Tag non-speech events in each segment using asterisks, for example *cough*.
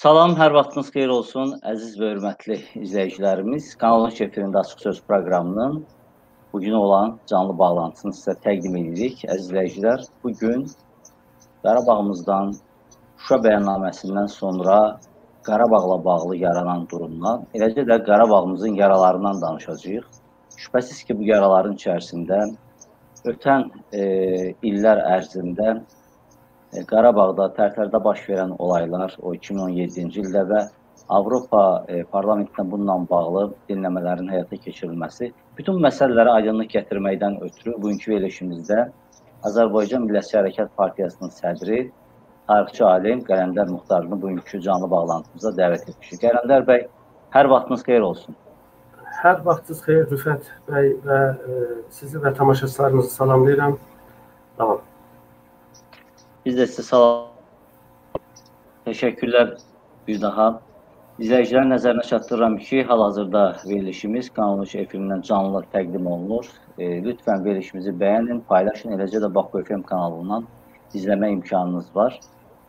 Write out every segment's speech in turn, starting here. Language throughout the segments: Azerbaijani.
Salam, hər vaxtınız xeyir olsun, əziz və hörmətli izləyicilərimiz. Kanalın şefirində Açıq Söz proqramının bugün olan canlı bağlantısını sizə təqdim edirik. Əziz izləyicilər, bugün Qarabağımızdan Şuşa bəyannaməsindən sonra Qarabağla bağlı yaranan durumdan, eləcə də Qarabağımızın yaralarından danışacağıq. Şübhəsiz ki, bu yaraların içərisində ötən e, illər ərzində Qarabağda, Tərtərdə baş verən olaylar o 2017-ci ildə və Avropa e, parlamentində bununla bağlı dinləmələrin həyata keçirilməsi bütün məsələlərə aydınlıq gətirməkdən ötürü bugünkü verilişimizdə Azərbaycan Millətçi Hərəkat Partiyasının sədri, tarixçi alim Qələndər Muxtarını bugünkü canlı bağlantımıza dəvət etmişik. Qələndər bəy, hər vaxtınız xeyir olsun. Hər vaxtınız xeyir Rüfət bəy və e, sizi və tamaşaçılarınızı salamlayıram. Tamam. Biz də sizə salam. Təşəkkürlər bir daha. İzləyicilərin nəzərinə çatdırıram ki, hal-hazırda verilişimiz Kanal 3 efirindən canlı təqdim olunur. E, lütfən verilişimizi bəyənin, paylaşın, eləcə də Baku FM kanalından izləmə imkanınız var.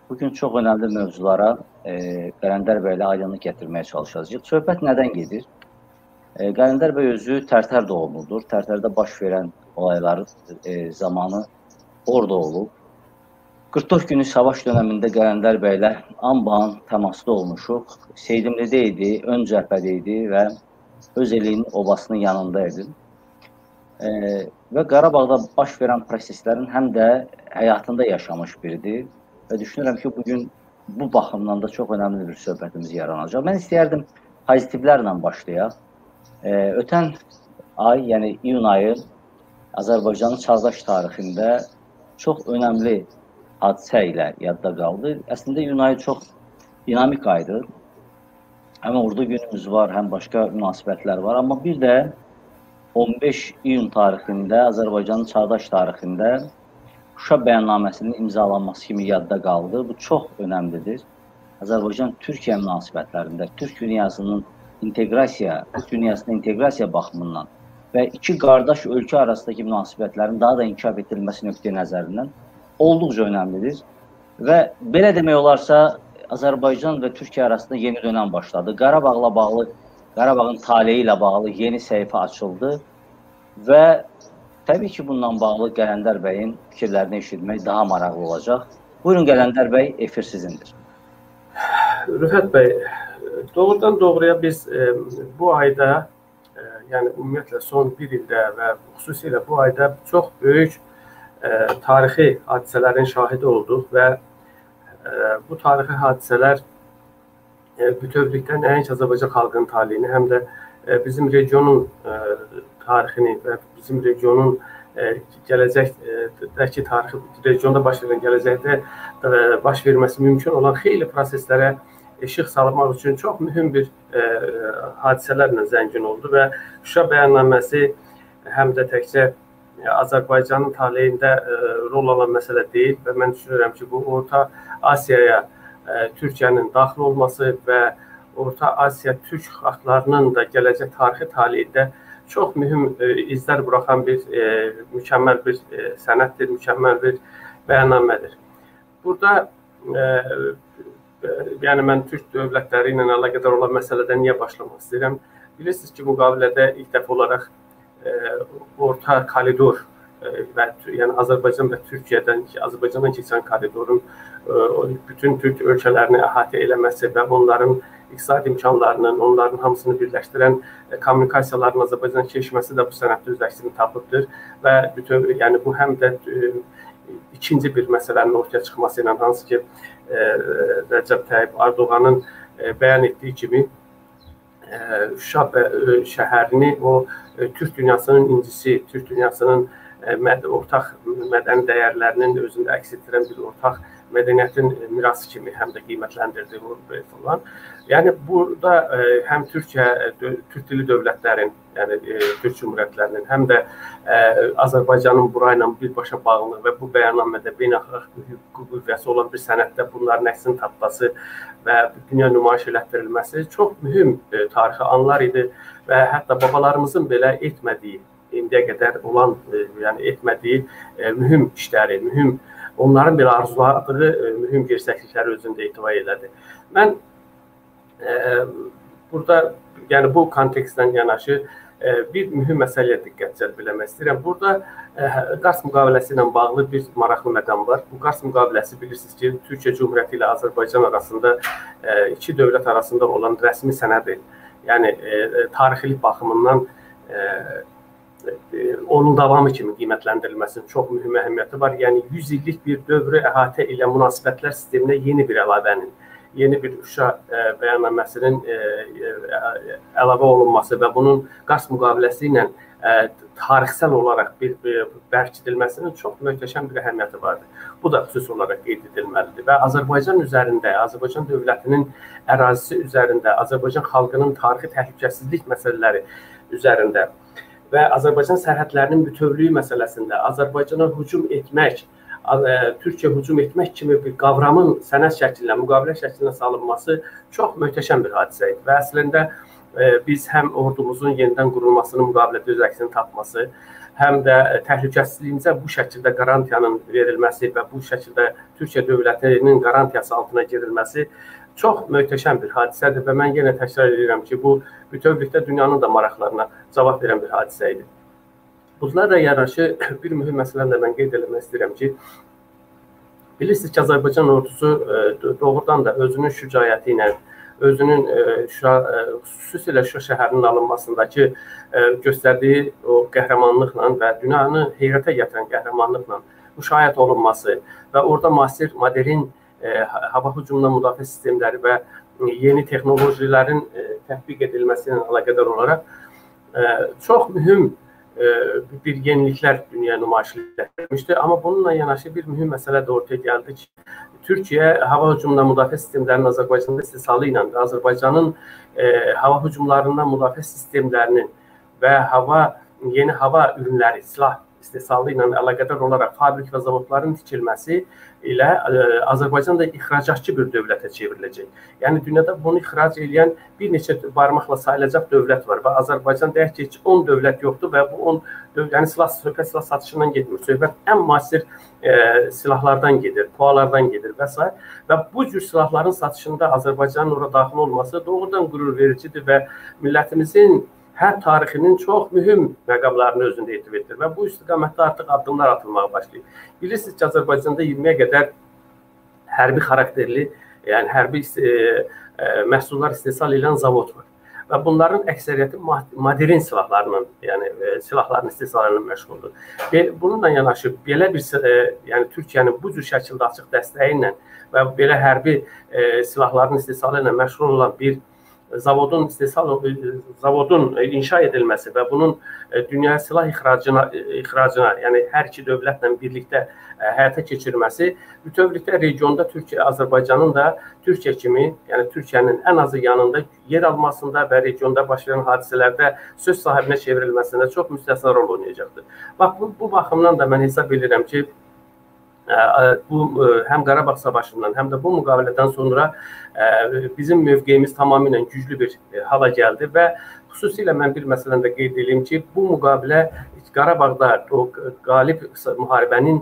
Bugün çox önəmli mövzulara e, Qələndər bəylə aydınlıq gətirməyə çalışacağıq. Söhbət nədən gedir? E, Qələndər bəy özü Tərtər doğumludur. Tərtərdə baş verən olayların e, zamanı orada olub 44 günlük savaş dövründə Qələndər bəylə anban təmasda olmuşuq. Seydimlidə idi, ön cəbhədə idi və öz elinin obasının yanında idi. E, və Qarabağda baş verən proseslərin həm də həyatında yaşamış biridir və düşünürəm ki, bu gün bu baxımdan da çox önəmli bir söhbətimiz yaranacaq. Mən istəyərdim pozitivlərlə başlayaq. E, ötən ay, yəni iyun ayı Azərbaycanın çağdaş tarixində çox önəmli hadisə ilə yadda qaldı. Əslində iyun çox dinamik aydır. Həm ordu günümüz var, həm başqa münasibətlər var, amma bir də 15 iyun tarixində Azərbaycanın çağdaş tarixində Şuşa bəyannaməsinin imzalanması kimi yadda qaldı. Bu çox önəmlidir. Azərbaycan-Türkiyə münasibətlərində, Türk dünyasının inteqrasiya, Türk dünyasının inteqrasiya baxımından və iki qardaş ölkə arasındakı münasibətlərin daha da inkişaf etdirilməsi nöqteyi nəzərindən olduqca önəmlidir. Və belə demək olarsa, Azərbaycan və Türkiyə arasında yeni dönəm başladı. Qarabağla bağlı, Qarabağın taleyi ilə bağlı yeni səhifə açıldı və təbii ki, bununla bağlı Qələndər bəyin fikirlərini eşitmək daha maraqlı olacaq. Buyurun Qələndər bəy, efir sizindir. Rüfət bəy, doğrudan doğruya biz e, bu ayda, e, yəni ümumiyyətlə son bir ildə və xüsusilə bu ayda çox böyük ə, tarixi hadisələrin şahidi olduq və ə, bu tarixi hadisələr ə, bütövlükdə nəinki Azərbaycan xalqının taleyini, həm də bizim regionun tarixini və bizim regionun gələcəkdəki tarixi regionda baş verən gələcəkdə baş verməsi mümkün olan xeyli proseslərə işıq salmaq üçün çox mühüm bir hadisələrlə zəngin oldu və Şuşa bəyannaməsi həm də təkcə Azərbaycanın taleyində e, rol alan məsələ deyil və mən düşünürəm ki, bu Orta Asiyaya e, Türkiyənin daxil olması və Orta Asiya türk xalqlarının da gələcək tarixi taleyində çox mühüm e, izlər buraxan bir mükəmməl bir ə, sənəddir, mükəmməl bir bəyannamədir. Burada yəni mən türk dövlətləri ilə əlaqədar olan məsələdən niyə başlamaq istəyirəm? Bilirsiniz ki, müqavilədə ilk dəfə olaraq orta koridor və yəni Azərbaycan və Türkiyədən ki, Azərbaycandan keçən koridorun bütün türk ölkələrini əhatə eləməsi və onların iqtisadi imkanlarının, onların hamısını birləşdirən kommunikasiyaların Azərbaycan keçməsi də bu sənəddə öz əksini tapıbdır və bütün yəni bu həm də ikinci bir məsələnin ortaya çıxması ilə hansı ki Rəcəb Tayyib Ərdoğanın bəyan etdiyi kimi Şuşa şəhərini o Türk dünyasının incisi, Türk dünyasının ortaq mədəni dəyərlərinin özündə əks etdirən bir ortaq mədəniyyətin mirası kimi həm də qiymətləndirdi bu falan. Yəni burada həm Türkiyə türk dilli dövlətlərin, yəni Türk cümhuriyyətlərinin, həm də Azərbaycanın burayla birbaşa bağlılığı və bu bəyannamədə beynəlxalq hüquq qüvvəsi olan bir sənəddə bunların əksini tapması və dünya nümayiş elətdirilməsi çox mühüm tarixi anlar idi və hətta babalarımızın belə etmədiyi indiyə qədər olan, e, yəni etmədiyi e, mühüm işləri, mühüm onların belə arzuladığı e, mühüm gerçəklikləri özündə ehtiva elədi. Mən burada yəni bu kontekstdən yanaşı bir mühüm məsələyə diqqət cəlb eləmək istəyirəm. Burada Qars müqaviləsi ilə bağlı bir maraqlı məqam var. Bu Qars müqaviləsi bilirsiniz ki, Türkiyə Cümhuriyyəti ilə Azərbaycan arasında iki dövlət arasında olan rəsmi sənədir. Yəni tarixi baxımından onun davamı kimi qiymətləndirilməsinin çox mühüm əhəmiyyəti var. Yəni 100 illik bir dövrü əhatə ilə münasibətlər sisteminə yeni bir əlavənin yeni bir Şuşa e, bəyannaməsinin e, e, əlavə olunması və bunun Qars müqaviləsi ilə tarixsel olaraq bir, bir bərkidilməsinin çox möhtəşəm bir əhəmiyyəti vardır. Bu da xüsusi olaraq qeyd edilməlidir və Azərbaycan üzərində, Azərbaycan dövlətinin ərazisi üzərində, Azərbaycan xalqının tarixi təhlükəsizlik məsələləri üzərində və Azərbaycan sərhədlərinin bütövlüyü məsələsində Azərbaycana hücum etmək, Türkiyə hücum etmək kimi bir qavramın sənəd şəklinə, müqavilə şəklinə salınması çox möhtəşəm bir hadisə idi və əslində biz həm ordumuzun yenidən qurulmasının müqavilədə öz əksini tapması, həm də təhlükəsizliyimizə bu şəkildə qarantiyanın verilməsi və bu şəkildə Türkiyə dövlətinin qarantiyası altına girilməsi çox möhtəşəm bir hadisədir və mən yenə təkrar edirəm ki, bu bütövlükdə dünyanın da maraqlarına cavab verən bir hadisə idi. Bunlarla yanaşı *coughs* bir mühüm məsələni də mən qeyd etmək istəyirəm ki, bilirsiniz ki, Azərbaycan ordusu e, doğrudan da özünün şücaəti ilə, özünün e, Şuşa e, xüsusilə Şuşa şəhərinin alınmasındakı göstərdiyi o qəhrəmanlıqla və dünyanı heyrətə gətirən qəhrəmanlıqla müşahidə olunması və orada müasir modelin hava hücumundan müdafiə sistemləri və yeni texnologiyaların tətbiq edilməsi ilə əlaqədar olaraq çox mühüm bir yeniliklər dünya nümayişləşdirmişdi. Amma bununla yanaşı bir mühüm məsələ də ortaya gəldi ki, Türkiyə hava hücumundan müdafiə sistemlərinin Azərbaycanda istehsalı ilə Azərbaycanın e, hava hücumlarından müdafiə sistemlərinin və hava yeni hava ürünləri, silah istehsalı ilə əlaqədar olaraq fabrik və zavodların tikilməsi ilə ə, e, Azərbaycan da ixracatçı bir dövlətə çevriləcək. Yəni dünyada bunu ixrac edən bir neçə barmaqla sayılacaq dövlət var və Azərbaycan deyək ki, heç 10 dövlət yoxdur və bu 10 dövlət, yəni silah söhbət silah satışından getmir. Söhbət ən müasir e, silahlardan gedir, pualardan gedir və s. və bu cür silahların satışında Azərbaycanın ora daxil olması doğrudan qürur vericidir və millətimizin hər tarixinin çox mühüm məqamlarını özündə etiv etdir və bu istiqamətdə artıq addımlar atılmağa başlayıb. Bilirsiniz ki, Azərbaycanda 20-yə qədər hərbi xarakterli, yəni hərbi e, e, məhsullar istehsal edən zavod var. Və bunların əksəriyyəti modern silahlarla, yəni e, silahların istehsalı ilə məşğuldur. Bununla yanaşı belə bir e, yəni Türkiyənin bu cür şəkildə açıq dəstəyi ilə və belə hərbi e, silahların istehsalı ilə məşğul olan bir zavodun istehsal zavodun inşa edilməsi və bunun e, dünya silah ixracına e, ixracına, yəni hər iki dövlətlə birlikdə e, həyata keçirməsi bütövlükdə regionda Türkiyə, Azərbaycanın da Türkiyə kimi, yəni Türkiyənin ən azı yanında yer almasında və regionda baş verən hadisələrdə söz sahibinə çevrilməsində çox müstəsna rol oynayacaqdır. Bax bu, bu baxımdan da mən hesab edirəm ki, bu həm Qarabağ savaşından, həm də bu müqavilədən sonra bizim mövqeyimiz tamamilə güclü bir hala gəldi və xüsusilə mən bir məsələni də qeyd edeyim ki, bu müqavilə Qarabağda o qalib müharibənin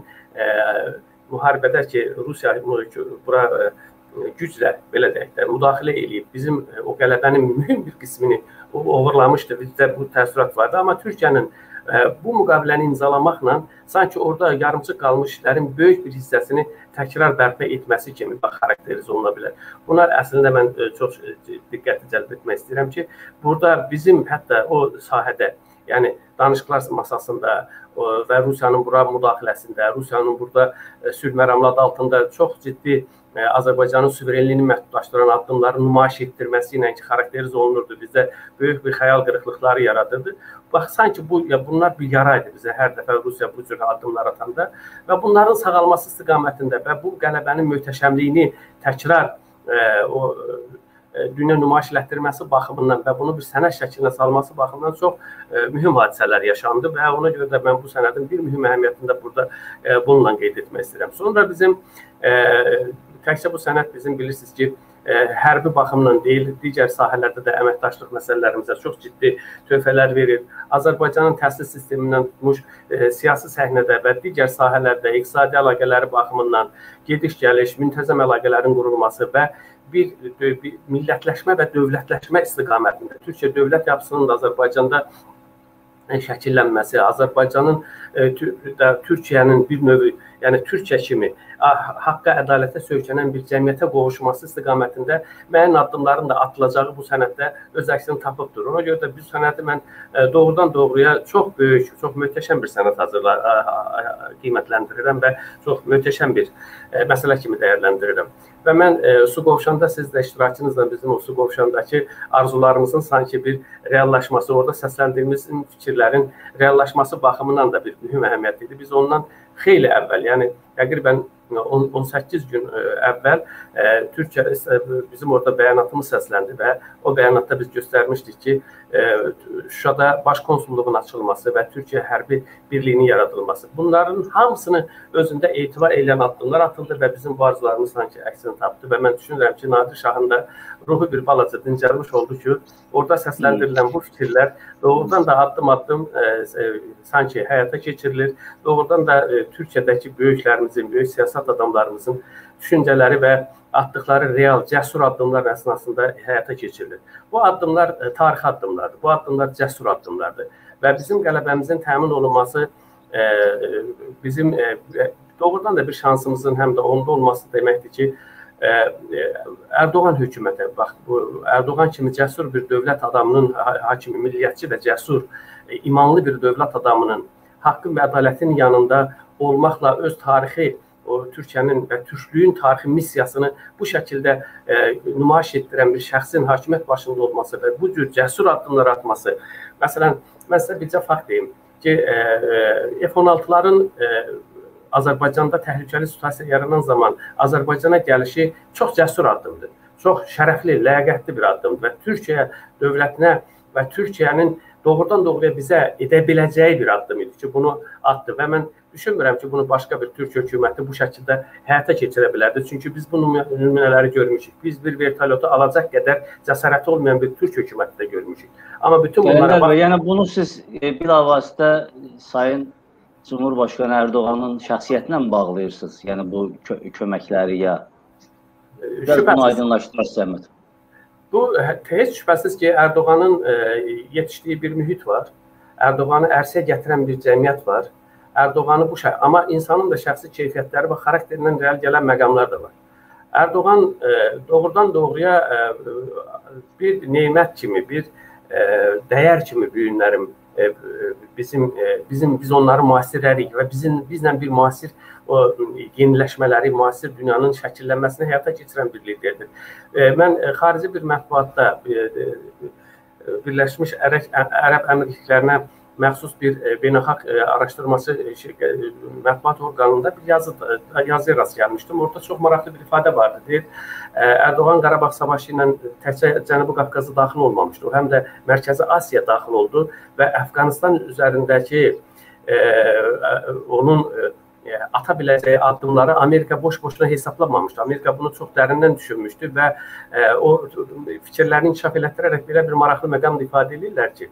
müharibədə ki, Rusiya bura güclə belə deyək də müdaxilə eləyib bizim o qələbənin *laughs* mühüm bir qismini oğurlamışdı. Bizdə bu təəssürat vardı, amma Türkiyənin bu müqaviləni imzalamaqla sanki orada yarımçıq qalmış işlərin böyük bir hissəsini təkrar bərpa etməsi kimi xarakterizə oluna bilər. Bunlar əslində mən e, çox e, diqqəti cəlb etmək istəyirəm ki, burada bizim hətta o sahədə, yəni danışıqlar masasında və Rusiyanın bura müdaxiləsində, Rusiyanın burada e, sülh məramladı altında çox ciddi Azərbaycanın suverenliyini məhdudlaşdıran addımları nümayiş etdirməsi ilə ki, xarakteriz olunurdu. Bizdə böyük bir xəyal qırıqlıqları yaradırdı. Bax, sanki bu ya bunlar bir yara idi bizə hər dəfə Rusiya bu cür addımlar atanda və bunların sağalması istiqamətində və bu qələbənin möhtəşəmliyini təkrar ə, o ə, dünya nümayişlətdirməsi baxımından və bunu bir sənəd şəklinə salması baxımından çox ə, mühüm hadisələr yaşandı və ona görə də mən bu sənədin bir mühüm əhəmiyyətini də burada ə, bununla qeyd etmək istəyirəm. Sonra bizim ə, Təkcə bu sənəd bizim bilirsiniz ki, ə, e, hərbi baxımdan deyil, digər sahələrdə də əməkdaşlıq məsələlərimizə çox ciddi töhfələr verir. Azərbaycanın təhsil sistemindən tutmuş ə, e, siyasi səhnədə və digər sahələrdə iqtisadi əlaqələri baxımından gediş-gəliş, müntəzəm əlaqələrin qurulması və bir, bir millətləşmə və dövlətləşmə istiqamətində Türkiyə dövlət yapısının da Azərbaycanda şəkillənməsi, Azərbaycanın e, Türkiyənin bir növ, yəni Türkiyə kimi haqqa, ədalətə söykənən bir cəmiyyətə qovuşması istiqamətində müəyyən addımların da atılacağı bu sənəddə öz əksini tapıbdır. Ona görə də bu sənədi mən e, doğrudan doğruya çox böyük, çox möhtəşəm bir sənəd hazırlar, qiymətləndirirəm və çox möhtəşəm bir e, məsələ kimi dəyərləndirirəm. Və mən e, su qovşanda siz də iştirakınızla bizim o su qovşandakı arzularımızın sanki bir reallaşması, orada səsləndiyimiz fikirlərin reallaşması baxımından da bir mühüm əhəmiyyət idi. Biz ondan xeyli əvvəl, yəni təqribən 18 gün e, əvvəl e, Türkiyə e, bizim orada bəyanatımız səsləndi və o bəyanatda biz göstərmişdik ki, Şuşada baş konsulluğun açılması və Türkiyə hərbi birliyinin yaradılması. Bunların hamısını özündə etibar edən addımlar atıldı və bizim bu arzularımız sanki əksini tapdı və mən düşünürəm ki, Nadir Şahın da ruhu bir balaca dincəlmiş oldu ki, orada səsləndirilən bu fikirlər doğrudan da addım-addım e, e, sanki həyata keçirilir. Doğrudan da e, Türkiyədəki böyüklərimizin, böyük siyasət adamlarımızın düşüncələri və atdıqları real, cəsur addımlar əsnasında həyata keçirilir. Bu addımlar e, tarixi addımlardır. Bu addımlar cəsur addımlardır. Və bizim qələbəmizin təmin olunması e, bizim e, doğrudan da bir şansımızın həm də onda olması deməkdir ki, e, Ərdoğan hökuməti bax bu Ərdoğan kimi cəsur bir dövlət adamının hakimi, milliyyətçi və cəsur, e, imanlı bir dövlət adamının haqqın və ədalətin yanında olmaqla öz tarixi o Türkiyənin və türklüyün tarixi missiyasını bu şəkildə e, nümayiş etdirən bir şəxsin hakimiyyət başında olması və bu cür cəsur addımlar atması. Məsələn, mən sizə bircə fakt deyim ki, e, e, F-16-ların e, Azərbaycanda təhlükəli situasiya yaranan zaman Azərbaycana gəlişi çox cəsur addımdır. Çox şərəfli, ləyaqətli bir addımdır və Türkiyə dövlətinə və Türkiyənin doğrudan doğruya bizə edə biləcəyi bir addım idi ki, bunu atdı və mən düşünmürəm ki, bunu başqa bir Türk hökuməti bu şəkildə həyata keçirə bilərdi. Çünki biz bu nümunələri görmüşük. Biz bir vertolyotu alacaq qədər cəsarəti olmayan bir Türk hökuməti də görmüşük. Amma bütün bunlara bax... yəni bunu siz e, bilavasitə Sayın Cumhurbaşqanı Ərdoğanın şəxsiyyətinə mi bağlayırsınız? Yəni bu kö köməkləri ya Biraz bunu aydınlaşdırır Səməd. Bu heç şübhəsiz ki, Ərdoğanın e, yetişdiyi bir mühit var. Ərdoğanı ərsəyə gətirən bir cəmiyyət var. Ərdoğanı bu şəxs, amma insanın da şəxsi keyfiyyətləri və xarakterindən real gələn məqamlar da var. Ərdoğan e, doğrudan doğruya e, bir nemət kimi, bir e, dəyər kimi bu günlərim e, bizim e, bizim biz onları müasirlərik və bizim bizlə bir müasir o yeniləşmələri, müasir dünyanın şəkillənməsini həyata keçirən bir liderdir. E, mən e, xarici bir mətbuatda e, Birləşmiş Ərəb Əmirliklərinə məxsus bir e, beynəlxalq e, araşdırması e, mətbuat orqanında bir yazı yazıya rast gəlmişdim. Orada çox maraqlı bir ifadə vardı. Deyir, Ərdoğan Qarabağ savaşı ilə təkcə Cənubi Qafqaza daxil olmamışdı. O həm də Mərkəzi Asiya daxil oldu və Əfqanistan üzərindəki onun ata biləcəyi addımları Amerika boş-boşuna hesablamamışdı. Amerika bunu çox dərindən düşünmüşdü və o fikirlərini inkişaf elətdirərək belə bir maraqlı məqam ifadə edirlər ki,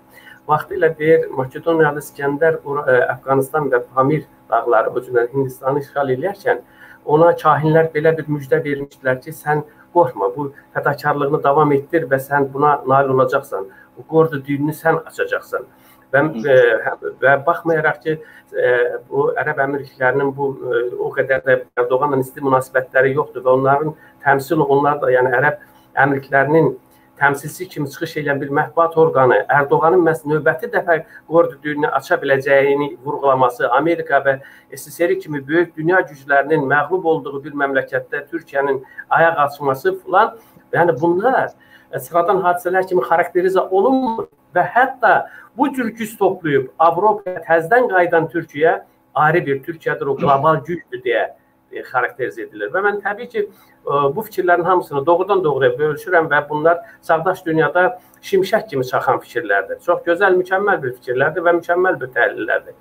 Vaxtilə deyir Makedoniyalı İskəndər e, Əfqanistan və Pamir dağları, o cümlədən Hindistanı işğal edərkən ona kahinlər belə bir müjdə vermişdilər ki, sən qorxma, bu fədakarlığını davam etdir və sən buna nail olacaqsan. Bu qordu düyününü sən açacaqsan. Və, e, və baxmayaraq ki, e, bu Ərəb Əmirliklərinin bu o qədər də Erdoğanla isti münasibətləri yoxdur və onların təmsil onlar da, yəni Ərəb Əmirliklərinin təmsilçi kimi çıxış edən bir mətbuat orqanı Ərdoğanın məhz növbəti dəfə qor düdüyünü aça biləcəyini vurğulaması, Amerika və SSR kimi böyük dünya güclərinin məğlub olduğu bir məmləkətdə Türkiyənin ayaq açması filan, yəni bunlar sıradan hadisələr kimi xarakterizə olunmur və hətta bu cür güc toplayıb Avropaya təzədən qayıdan Türkiyə ayrı bir Türkiyədir, o qlobal gücdür deyə e, xarakterizə edilir. Və mən təbii ki, e, bu fikirlərin hamısını doğrudan doğruya bölüşürəm və bunlar çağdaş dünyada şimşək kimi çaxan fikirlərdir. Çox gözəl, mükəmməl bir fikirlərdir və mükəmməl bir təhlillərdir.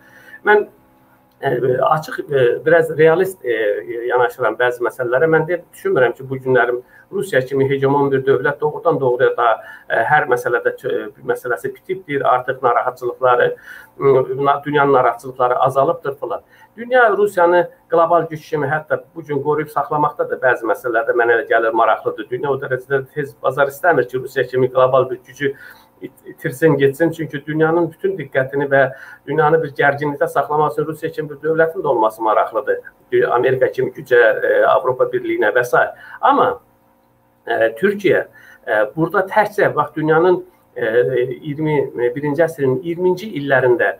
Mən e, açıq biraz realist yanaşıram bəzi məsələlərə. Mən deyib düşünmürəm ki, bu günlərim Rusiya kimi hegemon bir dövlət doğrudan doğruya da hər məsələdə məsələsi bitibdir, artıq narahatçılıqları, dünyanın narahatçılıqları azalıbdır falan. Dünya Rusiyanı qlobal güc kimi hətta bu gün qoruyub saxlamaqda da bəzi məsələlərdə mənə elə gəlir maraqlıdır. Dünya o dərəcədə tez bazar istəmir ki, Rusiya kimi qlobal bir gücü itirsin, getsin. Çünki dünyanın bütün diqqətini və dünyanı bir gərginlikdə saxlamaq üçün Rusiya kimi bir dövlətin də olması maraqlıdır. Amerika kimi gücə, e, Avropa Birliyinə və s. Amma ə, Türkiyə ə, burada təkcə bax dünyanın 21-ci əsrin 20-ci illərində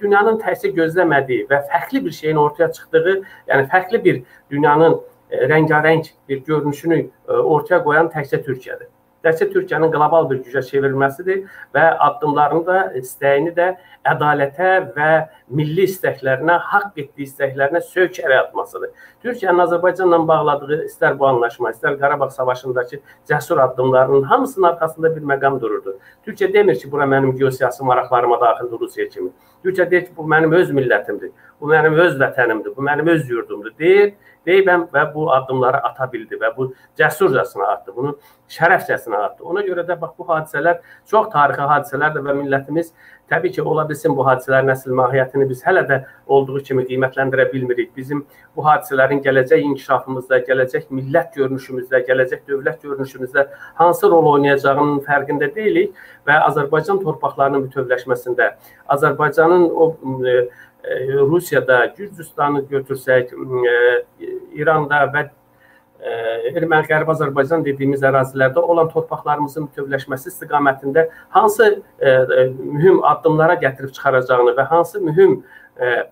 dünyanın təkcə gözləmədiyi və fərqli bir şeyin ortaya çıxdığı, yəni fərqli bir dünyanın rəngarəng bir görünüşünü ortaya qoyan təkcə Türkiyədir. Təkcə Türkiyənin qlobal bir gücə çevrilməsidir və addımlarını da, istəyini də ədalətə və milli istəklərinə, haqq etdiyi istəklərinə söykərək atmasıdır. Türkiyənin Azərbaycanla bağladığı istər bu anlaşma, istər Qarabağ savaşındakı cəsur addımlarının hamısının arxasında bir məqam dururdu. Türkiyə demir ki, bura mənim geosiyasi maraqlarıma daxildir Rusiya kimi. Türkiyə deyir ki, bu mənim öz millətimdir, bu mənim öz vətənimdir, bu mənim öz yurdumdur deyir deyibəm və bu addımları ata bildi və bu cəsurcasına atdı. Bunu şərəfcəsinə atdı. Ona görə də bax bu hadisələr çox tarixi hadisələrdir və millətimiz təbii ki, ola bilsin bu hadisələrin əsl mahiyyətini biz hələ də olduğu kimi qiymətləndirə bilmirik. Bizim bu hadisələrin gələcək inkişafımızda, gələcək millət görünüşümüzdə, gələcək dövlət görünüşümüzdə hansı rol oynayacağının fərqində deyilik və Azərbaycan torpaqlarının bütövləşməsində, Azərbaycanın o e, Rusiyada, Gürcüstanı götürsək, İranda və Erməni Qərbi Azərbaycan dediyimiz ərazilərdə olan torpaqlarımızın bütövləşməsi istiqamətində hansı mühüm addımlara gətirib çıxaracağını və hansı mühüm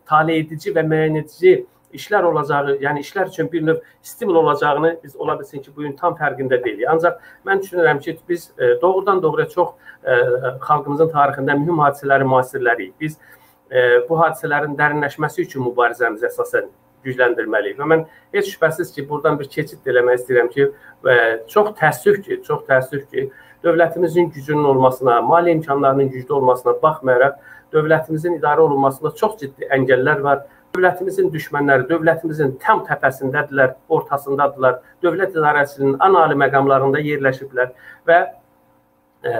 tale edici və müəyyən edici işlər olacağı, yəni işlər üçün bir növ stimul olacağını biz ola bilsin ki, bu gün tam fərqində deyilik. Ancaq mən düşünürəm ki, biz doğrudan doğruya çox xalqımızın tarixində mühüm hadisələrin müasirləriyik. Biz bu hadisələrin dərinləşməsi üçün mübarizəmizi əsasən gücləndirməliyik. Və mən heç şübhəsiz ki, buradan bir keçid eləmək istəyirəm ki, çox təəssüf ki, çox təəssüf ki, dövlətimizin gücünün olmasına, mali imkanlarının güclü olmasına baxmayaraq, dövlətimizin idarə olunmasında çox ciddi əngəllər var. Dövlətimizin düşmənləri dövlətimizin tam təpəsindədirlər, ortasındadılar. Dövlət idarəsinin ən ali məqamlarında yerləşiblər və e,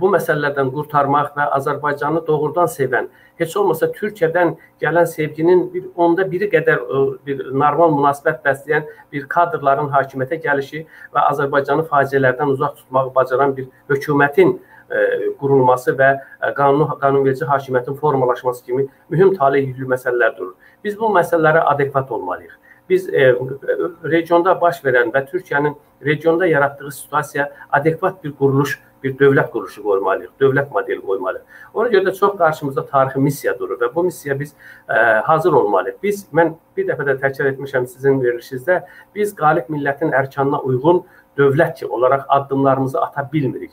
bu məsələlərdən qurtarmaq və Azərbaycanı doğrudan sevən, heç olmasa Türkiyədən gələn sevginin bir onda biri qədər e, bir normal münasibət bəsləyən bir kadrların hakimiyyətə gəlişi və Azərbaycanı faciələrdən uzaq tutmağı bacaran bir hökumətin e, qurulması və e, qanun qanunverici hakimiyyətin formalaşması kimi mühüm talih yüklü məsələlər durur. Biz bu məsələlərə adekvat olmalıyıq. Biz e, regionda baş verən və Türkiyənin regionda yaratdığı situasiya adekvat bir quruluş bir dövlət quruluşu qoymalıyıq, dövlət modeli qoymalıyıq. Ona görə də çox qarşımızda tarixi missiya durur və bu missiya biz ə, hazır olmalıyıq. Biz mən bir dəfə də təkrar etmişəm sizin verilişinizdə, biz qalib millətin ərkanına uyğun dövlət olaraq addımlarımızı ata bilmirik.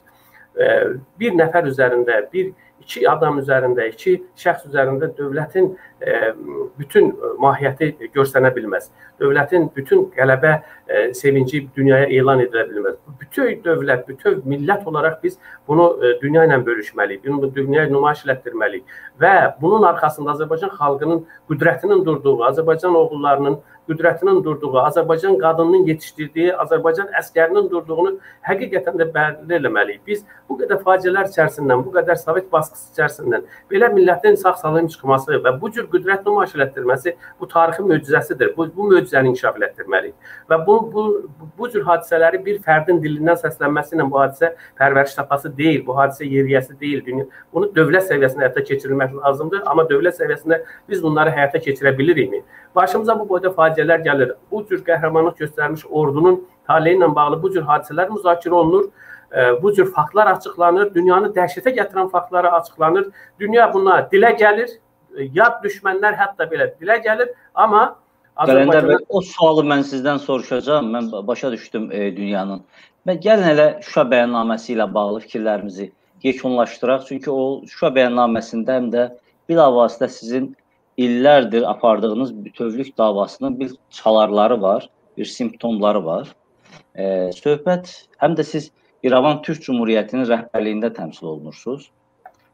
Ə, bir nəfər üzərində, bir iki adam üzərində, iki şəxs üzərində dövlətin e, bütün mahiyyəti göstərə bilməz. Dövlətin bütün qələbə e, sevinci dünyaya elan edilə bilməz. Bütün dövlət, bütün millət olaraq biz bunu e, dünya ilə bölüşməliyik, bunu dünyaya nümayiş etdirməliyik və bunun arxasında Azərbaycan xalqının qüdrətinin durduğu, Azərbaycan oğullarının qüdrətinin durduğu, Azərbaycan qadınının yetişdirdiyi, Azərbaycan əskərinin durduğunu həqiqətən də bəlli eləməliyik. Biz bu qədər faciələr içərisindən, bu qədər sovet baskısı içərisindən belə millətin sağ-salim çıxması və bu cür qüdrət nümayiş etdirməsi bu tarixi möcüzəsidir. Bu, bu möcüzəni inkişaf etdirməliyik. Və bu, bu, bu cür hadisələri bir fərdin dilindən səslənməsi ilə bu hadisə pərvəriş tapası deyil, bu hadisə yeriyəsi deyil. Dünya, bunu dövlət səviyyəsində həyata keçirilmək lazımdır, amma dövlət səviyyəsində biz bunları həyata keçirə bilirikmi? Başımıza bu boyda faciələr gəlir. Bu cür qəhrəmanlıq göstərmiş ordunun taleyi ilə bağlı bu cür hadisələr müzakirə olunur. Bu cür faktlar açıqlanır, dünyanı dəhşətə gətirən faktlar açıqlanır. Dünya buna dilə gəlir, yad düşmənlər hətta belə dilə gəlir, amma Azərbaycan bəy, o sualı mən sizdən soruşacağam. Mən başa düşdüm e, dünyanın. Və gəlin elə Şuşa bəyannaməsi ilə bağlı fikirlərimizi yekunlaşdıraq. Çünki o Şuşa bəyannaməsində həm də bilavasitə sizin illərdir apardığınız bütövlük davasının bir çalarları var, bir simptomları var. E, söhbət həm də siz İrəvan Türk Cümhuriyyətinin rəhbərliyində təmsil olunursunuz.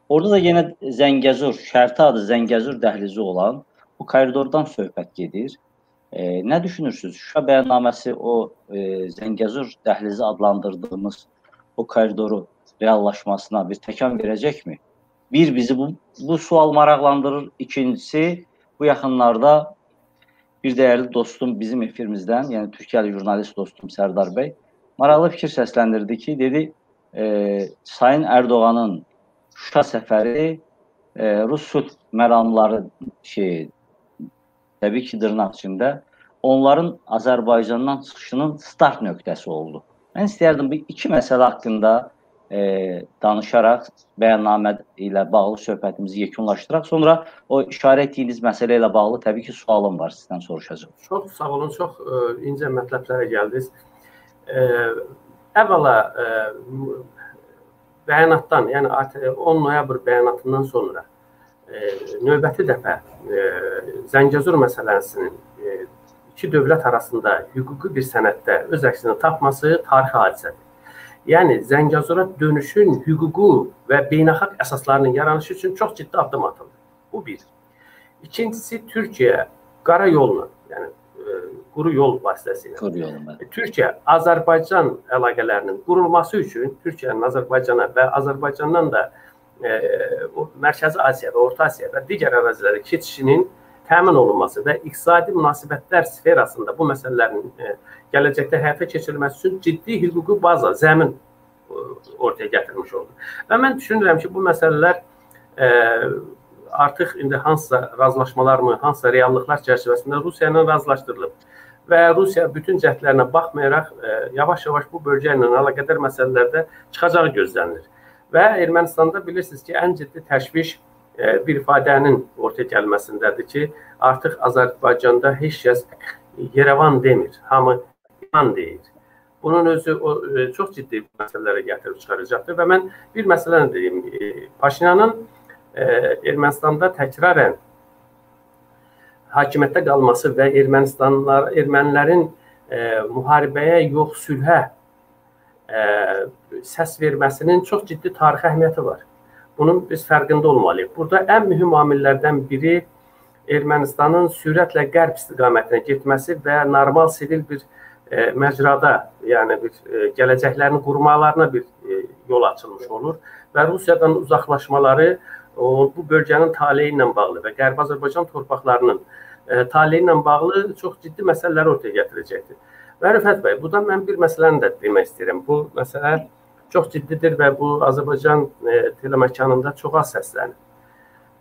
Orada da yenə Zəngəzur, şərti adı Zəngəzur dəhlizi olan bu koridordan söhbət gedir. E, nə düşünürsünüz? Şuşa bəyannaməsi o e, Zəngəzur dəhlizi adlandırdığımız o koridoru reallaşmasına bir təkan verəcəkmi? Bir bizi bu bu sual maraqlandırır. İkincisi bu yaxınlarda bir dəyərli dostum bizim efirimizdən, yəni Türkiyəli jurnalist dostum Sərdar bəy maraqlı fikir səsləndirdi ki, dedi e, Sayın Ərdoğanın Şuşa səfəri e, Rus sülh məramları şey təbii ki, dırnaq içində onların Azərbaycandan çıxışının start nöqtəsi oldu. Mən istəyərdim bu iki məsələ haqqında e, danışaraq bəyannamə ilə bağlı söhbətimizi yekunlaşdıraq. Sonra o işarə etdiyiniz məsələ ilə bağlı təbii ki, sualım var, sizdən soruşacağam. Çox sağ olun, çox ə, e, incə mətləblərə gəldiniz. Ə, əvvəla ə, e, bəyanatdan, yəni 10 noyabr bəyanatından sonra ə, növbəti dəfə ə, Zəngəzur məsələsinin ə, iki dövlət arasında hüquqi bir sənəddə öz əksini tapması tarixi hadisədir. Yəni Zəngəzura dönüşün hüququ və beynəlxalq əsaslarının yaranışı üçün çox ciddi addım atıldı. Bu bir. İkincisi Türkiyə qara yolla, yəni e, quru yol vasitəsilə. Quru yol. Türkiyə Azərbaycan əlaqələrinin qurulması üçün Türkiyənin Azərbaycana və Azərbaycandan da e, o Mərkəzi Asiya və Orta Asiya və digər ərazilərə keçişinin təmin olunması və iqtisadi münasibətlər sferasında bu məsələlərin e, gələcəkdə həyata keçirilməsi üçün ciddi hüquqi baza, zəmin e, ortaya gətirmiş oldu. Və mən düşünürəm ki, bu məsələlər e, artıq indi hansısa razılaşmalarmı, hansısa reallıqlar çərçivəsində Rusiya ilə razılaşdırılıb və Rusiya bütün cəhdlərinə baxmayaraq yavaş-yavaş bu bölgə ilə əlaqədar məsələlərdə çıxacağı gözlənilir. Və Ermənistanda bilirsiniz ki, ən ciddi təşviş bir ifadənin ortaya gəlməsindədir ki, artıq Azərbaycanda heç kəs Yerevan demir, hamı İran deyir. Bunun özü o, e, çox ciddi məsələlərə gətirib çıxaracaqdır və mən bir məsələni deyim. E, Paşinyanın e, Ermənistanda təkrarən hakimiyyətdə qalması və Ermənistanlar ermənilərin e, müharibəyə yox sülhə e, səs verməsinin çox ciddi tarixi əhəmiyyəti var. Bunun biz fərqində olmalıyıq. Burada ən mühüm amillərdən biri Ermənistanın sürətlə qərb istiqamətinə getməsi və normal sivil bir e, məcrada, yəni bir e, gələcəklərini qurmalarına bir e, yol açılmış olur və Rusiyadan uzaqlaşmaları o, bu bölgənin taleyi ilə bağlı və Qərbi Azərbaycan torpaqlarının e, taleyi ilə bağlı çox ciddi məsələləri ortaya gətirəcəkdir. Və Rüfət bəy, burada mən bir məsələni də demək istəyirəm. Bu məsələ çox ciddidir və bu Azərbaycan e, teleməkanında çox az səslənir.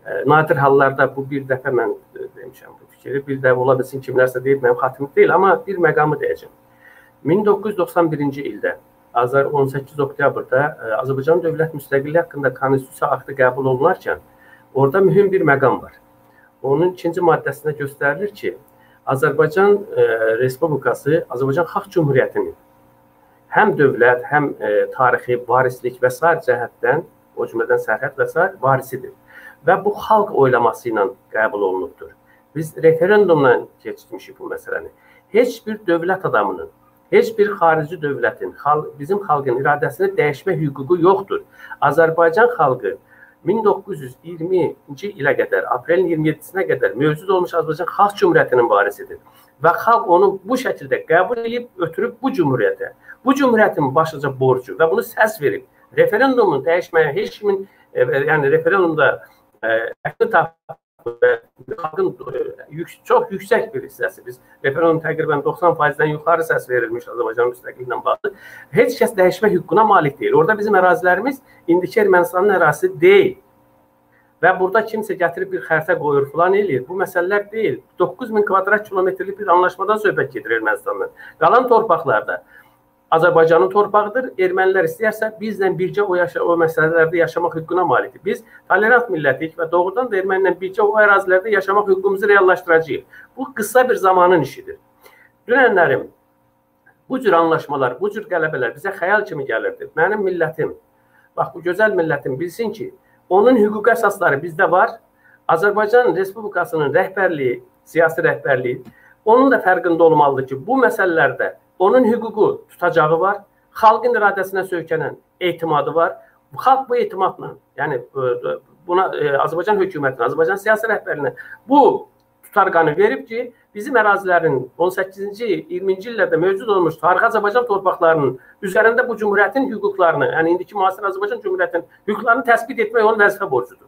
E, nadir hallarda bu bir dəfə mən e, demişəm bu fikri, bir də ola bilsin kimlərsə deyib mənim xatırım deyil, amma bir məqamı deyəcəm. 1991-ci ildə Azər 18 oktyabrda e, Azərbaycan dövlət müstəqilliyi haqqında konstitusiya aktı qəbul olunarkən orada mühüm bir məqam var. Onun ikinci maddəsində göstərilir ki, Azərbaycan e, Respublikası Azərbaycan Xalq Cümhuriyyətinin həm dövlət, həm e, tarixi, varislik və sair cəhətdən, o cümlədən sərhəd və sair varisidir. Və bu xalq oylaması ilə qəbul olunubdur. Biz referendumla keçmişik bu məsələni. Heç bir dövlət adamının, heç bir xarici dövlətin xal bizim xalqın iradəsini dəyişmə hüququ yoxdur. Azərbaycan xalqı 1920-ci ilə qədər, aprelin 27-sinə qədər mövcud olmuş Azərbaycan Xalq Cümhuriyyətinin varisidir. Və xalq onu bu şəkildə qəbul edib, ötürüb bu cümhuriyyətə Bu cümhuriyyətin başlıca borcu və bunu səs verib referendumun dəyişməyə heç kimin e, yəni referendumda e, əksini tapıb xalqın e, yük, çox yüksək bir hissəsi biz referendum təqribən 90%-dən yuxarı səs verilmiş Azərbaycan müstəqilliyi bağlı heç kəs dəyişmə hüququna malik deyil. Orada bizim ərazilərimiz indiki Ermənistanın ərazisi deyil. Və burada kimsə gətirib bir xəritə qoyur, falan eləyir. Bu məsələlər deyil. 9000 kvadrat kilometrlik bir anlaşmadan söhbət gedir Ermənistandan. Qalan torpaqlarda Azərbaycanın torpağıdır. Ermənilər istəyərsə bizlə bircə o yaşa o məsələlərdə yaşamaq hüququna malikdir. Biz tolerant millətiyik və doğrudan da ermənilə bircə o ərazilərdə yaşamaq hüququmuzu reallaşdıracağıq. Bu qısa bir zamanın işidir. Dünənlərim bu cür anlaşmalar, bu cür qələbələr bizə xəyal kimi gəlirdi. Mənim millətim, bax bu gözəl millətim bilsin ki, onun hüquqi əsasları bizdə var. Azərbaycan Respublikasının rəhbərliyi, siyasi rəhbərliyi onun da fərqində olmalıdır ki, bu məsələlərdə Onun hüququ tutacağı var. Xalqın iradəsinə söykənən etimadı var. Xalq bu etimadla, yəni e, buna e, Azərbaycan hökumətinə, Azərbaycan siyasi rəhbərinə bu tutarqanı verib ki, bizim ərazilərin 18-ci, 20-ci illərdə mövcud olmuş tarixi Azərbaycan torpaqlarının üzərində bu cümhuriyyətin hüquqlarını, yəni indiki müasir Azərbaycan cümhuriyyətinin hüquqlarını təsbit etmək onun vəzifə borcudur.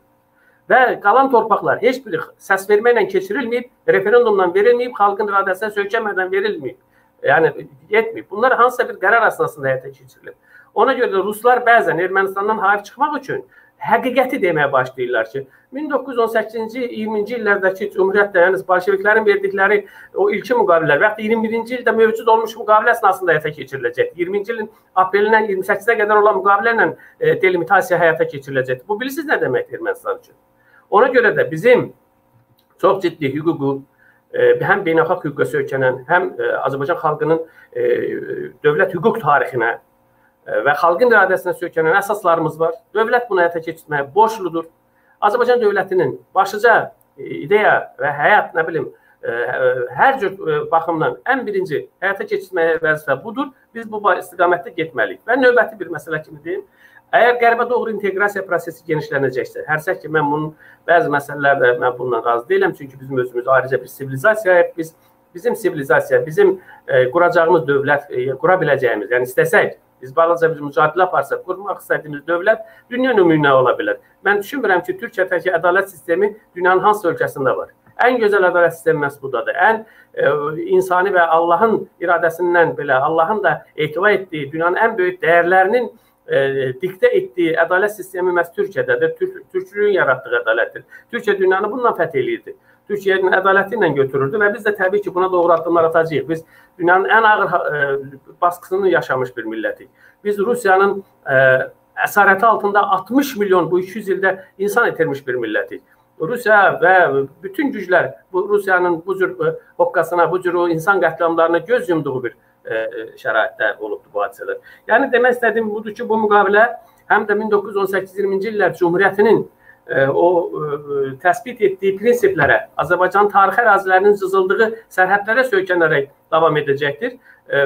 Və qalan torpaqlar heç biri səs verməklə keçirilməyib, referendumla verilməyib, xalqın iradəsinə söykənmədən verilməyib. Yəni yetməyib. Bunlar hansısa bir qərar əsasında həyata keçirilib. Ona görə də ruslar bəzən Ermənistandan hayf çıxmaq üçün həqiqəti deməyə başlayırlar ki, 1918-ci, 20-ci illərdəki Cümhuriyyətdə, yəni bolşeviklərin verdikləri o ilkin müqavilələr və ya 21-ci ildə mövcud olmuş müqavilə əsnasında həyata keçiriləcək. 20-ci ilin aprelindən 28-ə qədər olan müqavilə ilə e, delimitasiya həyata keçiriləcək. Bu bilirsiniz nə deməkdir Ermənistan üçün? Ona görə də bizim çox ciddi hüququ həm beynəlxalq hüquqa söykənən, həm e, Azərbaycan xalqının dövlət hüquq tarixinə və xalqın iradəsinə söykənən əsaslarımız var. Dövlət bunu həyata keçirməyə borcludur. Azərbaycan dövlətinin başlıca ideya və həyat, nə bilim, hər cür baxımdan ən birinci həyata keçirməyə vəzifə budur. Biz bu istiqamətdə getməliyik. Və növbəti bir məsələ kimi deyim, əgər qərbə doğru inteqrasiya prosesi genişlənəcəksə, hərsək ki, mən bunun bəzi məsələlərdə mən bundan razı deyiləm, çünki bizim özümüz ayrıca bir sivilizasiyayıq. Biz bizim sivilizasiya, bizim e, quracağımız dövlət, e, qura biləcəyimiz, yəni istəsək biz balaca bir mücadilə aparsaq, qurmaq istədiyimiz dövlət dünya nümunə ola bilər. Mən düşünmürəm ki, Türkiyədəki ədalət sistemi dünyanın hansı ölkəsində var. Ən gözəl ədalət sistemi məhz budadır. Ən e, insani və Allahın iradəsindən belə Allahın da etibar etdiyi dünyanın ən böyük dəyərlərinin e, diktə etdiyi ədalət sistemi məhz Türkiyədədir. Türk, türklüyün yaratdığı ədalətdir. Türkiyə dünyanı bununla fəth eləyirdi. Türkiyənin ədaləti ilə götürürdü və biz də təbii ki, buna doğru addımlar atacağıq. Biz dünyanın ən ağır e, baskısını yaşamış bir millətik. Biz Rusiyanın e, əsarəti altında 60 milyon bu 200 ildə insan itirmiş bir millətik. Rusiya və bütün güclər bu Rusiyanın bu cür e, hoqqasına, bu cür o insan qətliamlarına göz yumduğu bir e, şəraitdə olubdu bu hadisələr. Yəni demək istədiyim budur ki, bu müqavilə həm də 1918-20-ci illər Cümhuriyyətinin o təsbit etdiyi prinsiplərə, Azərbaycan tarixi ərazilərinin cızıldığı sərhədlərə söykənərək davam edəcəkdir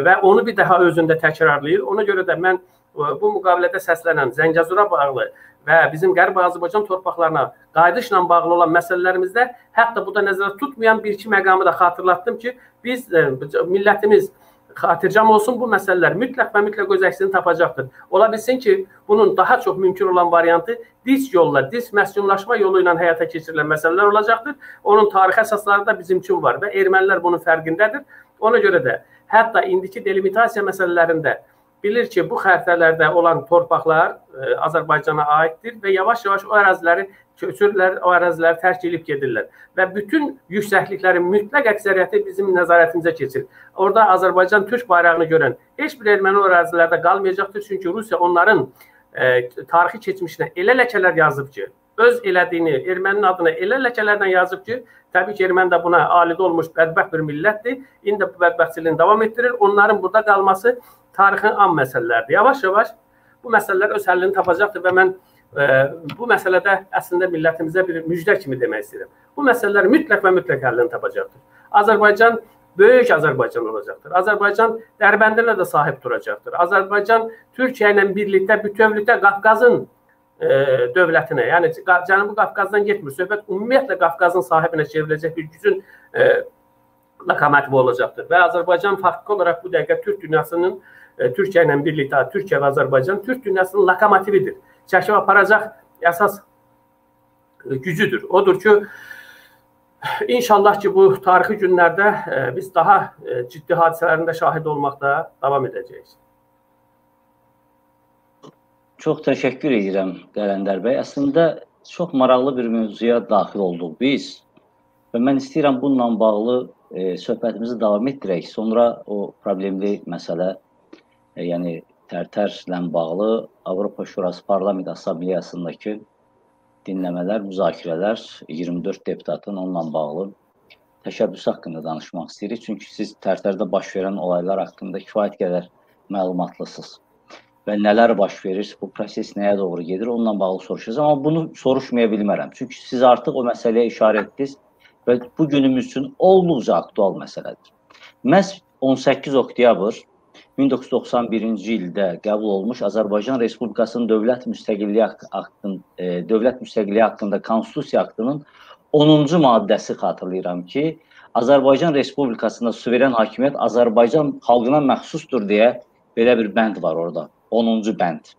və onu bir daha özündə təkrarlayır. Ona görə də mən bu müqavilədə səslənən Zəngəzura bağlı və bizim Qərb Azərbaycan torpaqlarına qayıdışla bağlı olan məsələlərimizdə hətta bu da nəzərdə tutmayan bir-iki məqamı da xatırlatdım ki, biz millətimiz xatircəm olsun bu məsələlər mütləq və mütləq öz əksini tapacaqdır. Ola bilsin ki, bunun daha çox mümkün olan variantı dis yolla, dis məskunlaşma yolu ilə həyata keçirilən məsələlər olacaqdır. Onun tarixi əsasları da bizim üçün var və ermənilər bunun fərqindədir. Ona görə də hətta indiki delimitasiya məsələlərində bilir ki, bu xəritələrdə olan torpaqlar ə, e, Azərbaycana aiddir və yavaş-yavaş o əraziləri köçürlər, o əraziləri tərk edib gedirlər və bütün yüksəkliklərin mütləq əksəriyyəti bizim nəzarətimizə keçir. Orada Azərbaycan Türk bayrağını görən heç bir erməni o ərazilərdə qalmayacaqdır, çünki Rusiya onların e, tarixi keçmişinə elə ləkələr yazıb ki, öz elədiyini, erməninin adına elə ləkələrdən yazıb ki, təbii ki, erməni də buna alidə olmuş bədbəxt bir millətdir. İndi bu bədbəxtçiliğini davam etdirir. Onların burada qalması tarixin am məsələlərdir. Yavaş-yavaş bu məsələlər öz həllini tapacaqdır və mən bu məsələdə əslində millətimizə bir müjdə kimi demək istəyirəm. Bu məsələlər mütləq və mütləq həllini tapacaqdır. Azərbaycan böyük Azərbaycan olacaqdır. Azərbaycan Dərbəndinə də sahib duracaqdır. Azərbaycan Türkiyə ilə birlikdə bütövlükdə Qafqazın e, dövlətinə, yəni Cənubi Qafqazdan getmir. Söhbət ümumiyyətlə Qafqazın sahibinə çevriləcək bir gücün e, lokomotivi olacaqdır. Və Azərbaycan faktiki olaraq bu dəqiqə Türk dünyasının e, Türkiyə ilə birlikdə Türkiyə və Azərbaycan Türk dünyasının lokomotividir. Çəkib aparacaq əsas e, gücüdür. Odur ki, İnşallah ki, bu tarixi günlərdə e, biz daha e, ciddi hadisələrin də şahid olmaqda davam edəcəyik. Çox təşəkkür edirəm Qələndər bəy. Əslində çox maraqlı bir mövzuya daxil olduq biz və mən istəyirəm bununla bağlı e, söhbətimizi davam etdirək. Sonra o problemli məsələ, e, yəni Tərtərlə bağlı Avropa Şurası Parlament Assambleyasındakı dinləmələr, müzakirələr 24 deputatın onunla bağlı təşəbbüs haqqında danışmaq istəyirik. Çünki siz Tərtərdə baş verən olaylar haqqında kifayət qədər məlumatlısınız. Və nələr baş verir, bu proses nəyə doğru gedir, onunla bağlı soruşacağız. Amma bunu soruşmaya bilmərəm. Çünki siz artıq o məsələyə işarə etdiniz və bu günümüz üçün olduqca aktual məsələdir. Məhz 18 oktyabr 1991-ci ildə qəbul olmuş Azərbaycan Respublikasının dövlət müstəqilliyi aktının e, dövlət müstəqilliyi haqqında konstitusiya aktının 10-cu maddəsi xatırlayıram ki, Azərbaycan Respublikasında suveren hakimiyyət Azərbaycan xalqına məxsusdur deyə belə bir bənd var orada. 10-cu bənd.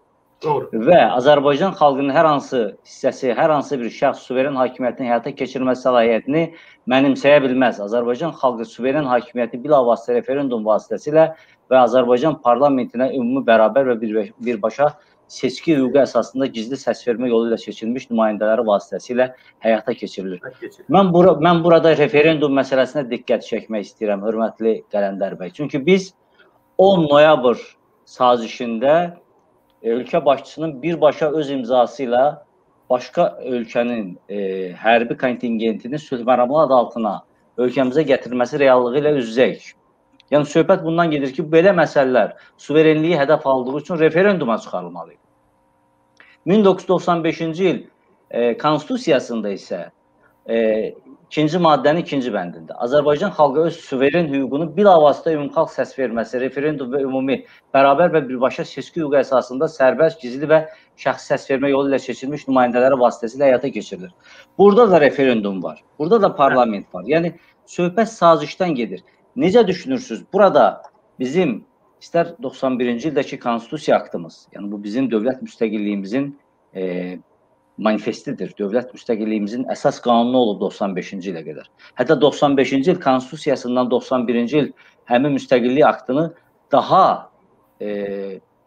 Doğru. Və Azərbaycan xalqının hər hansı hissəsi, hər hansı bir şəxs suveren hakimiyyətini həyata keçirmə səlahiyyətini mənimsəyə bilməz. Azərbaycan xalqı suveren hakimiyyəti bilavasitə referendum vasitəsilə və Azərbaycan parlamentinə ümumi bərabər və bir, birbaşa seçki hüququ əsasında gizli səsvermə yolu ilə seçilmiş nümayəndələri vasitəsilə həyata keçirilir. Mən bura mən burada referendum məsələsinə diqqət çəkmək istəyirəm, hörmətli Qələndər bəy. Çünki biz 10 noyabr sazişində ölkə başçısının birbaşa öz imzası ilə başqa ölkənin e, hərbi kontingentini sülh məramlı adı altına ölkəmizə gətirilməsi reallığı ilə üz-üzəyik. Yəni söhbət bundan gedir ki, belə məsələlər suverenliyi hədəf aldığı üçün referenduma çıxarılmalı idi. 1995-ci il e, konstitusiyasında isə e, ikinci maddənin ikinci bəndində Azərbaycan xalqı öz suveren hüququnu bilavasitə ümumxalq səs verməsi, referendum və ümumi bərabər və birbaşa seçki hüququ əsasında sərbəst, gizli və şəxsi səs vermə yolu ilə seçilmiş nümayəndələri vasitəsilə həyata keçirilir. Burada da referendum var. Burada da parlament var. Yəni söhbət sazişdən gedir. Necə düşünürsüz? Burada bizim istər 91-ci ildəki konstitusiya aktımız, yəni bu bizim dövlət müstəqilliyimizin e, manifestidir. Dövlət müstəqilliyimizin əsas qanunu olub 95-ci ilə qədər. Hətta 95-ci il konstitusiyasından 91-ci il həmin müstəqillik aktını daha e,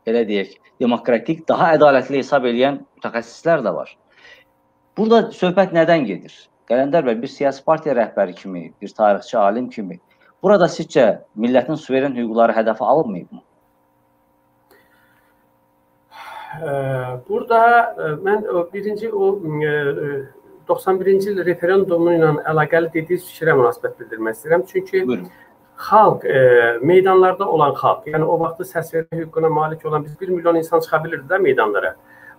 belə deyək, demokratik, daha ədalətli hesab edən mütəxəssislər də var. Burada söhbət nədən gedir? Qələndər bəy bir siyasi partiya rəhbəri kimi, bir tarixçi, alim kimi Burada sizcə millətin suveren hüquqları hədəfə alınmayıbmı? Burada mən birinci o 91-ci il referendumu ilə əlaqəli dediyiniz fikrə münasibət bildirmək istəyirəm. Çünki Buyurun. xalq, e, meydanlarda olan xalq, yəni o vaxtı səs vermə hüququna malik olan biz 1 milyon insan çıxa bilirdi də meydanlara.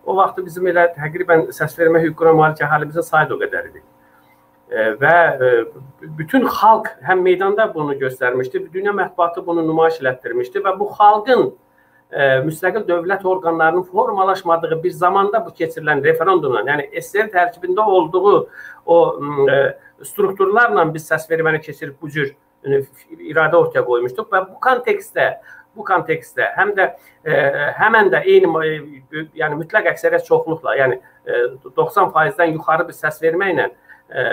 O vaxtı bizim elə təqribən səs vermə hüququna malik əhəlimizin sayı da o qədər idi və bütün xalq həm meydanda bunu göstərmişdi, dünya mətbuatı bunu nümayiş elətdirmişdi və bu xalqın müstəqil dövlət orqanlarının formalaşmadığı bir zamanda bu keçirilən referendumla, yəni SSR tərkibində olduğu o strukturlarla biz səs verməni keçirib bu cür iradə ortaya qoymuşduq və bu kontekstdə bu kontekstdə həm də e, həmən də eyni yəni mütləq əksəriyyət çoxluqla, yəni e, 90%-dən yuxarı bir səs verməklə ə,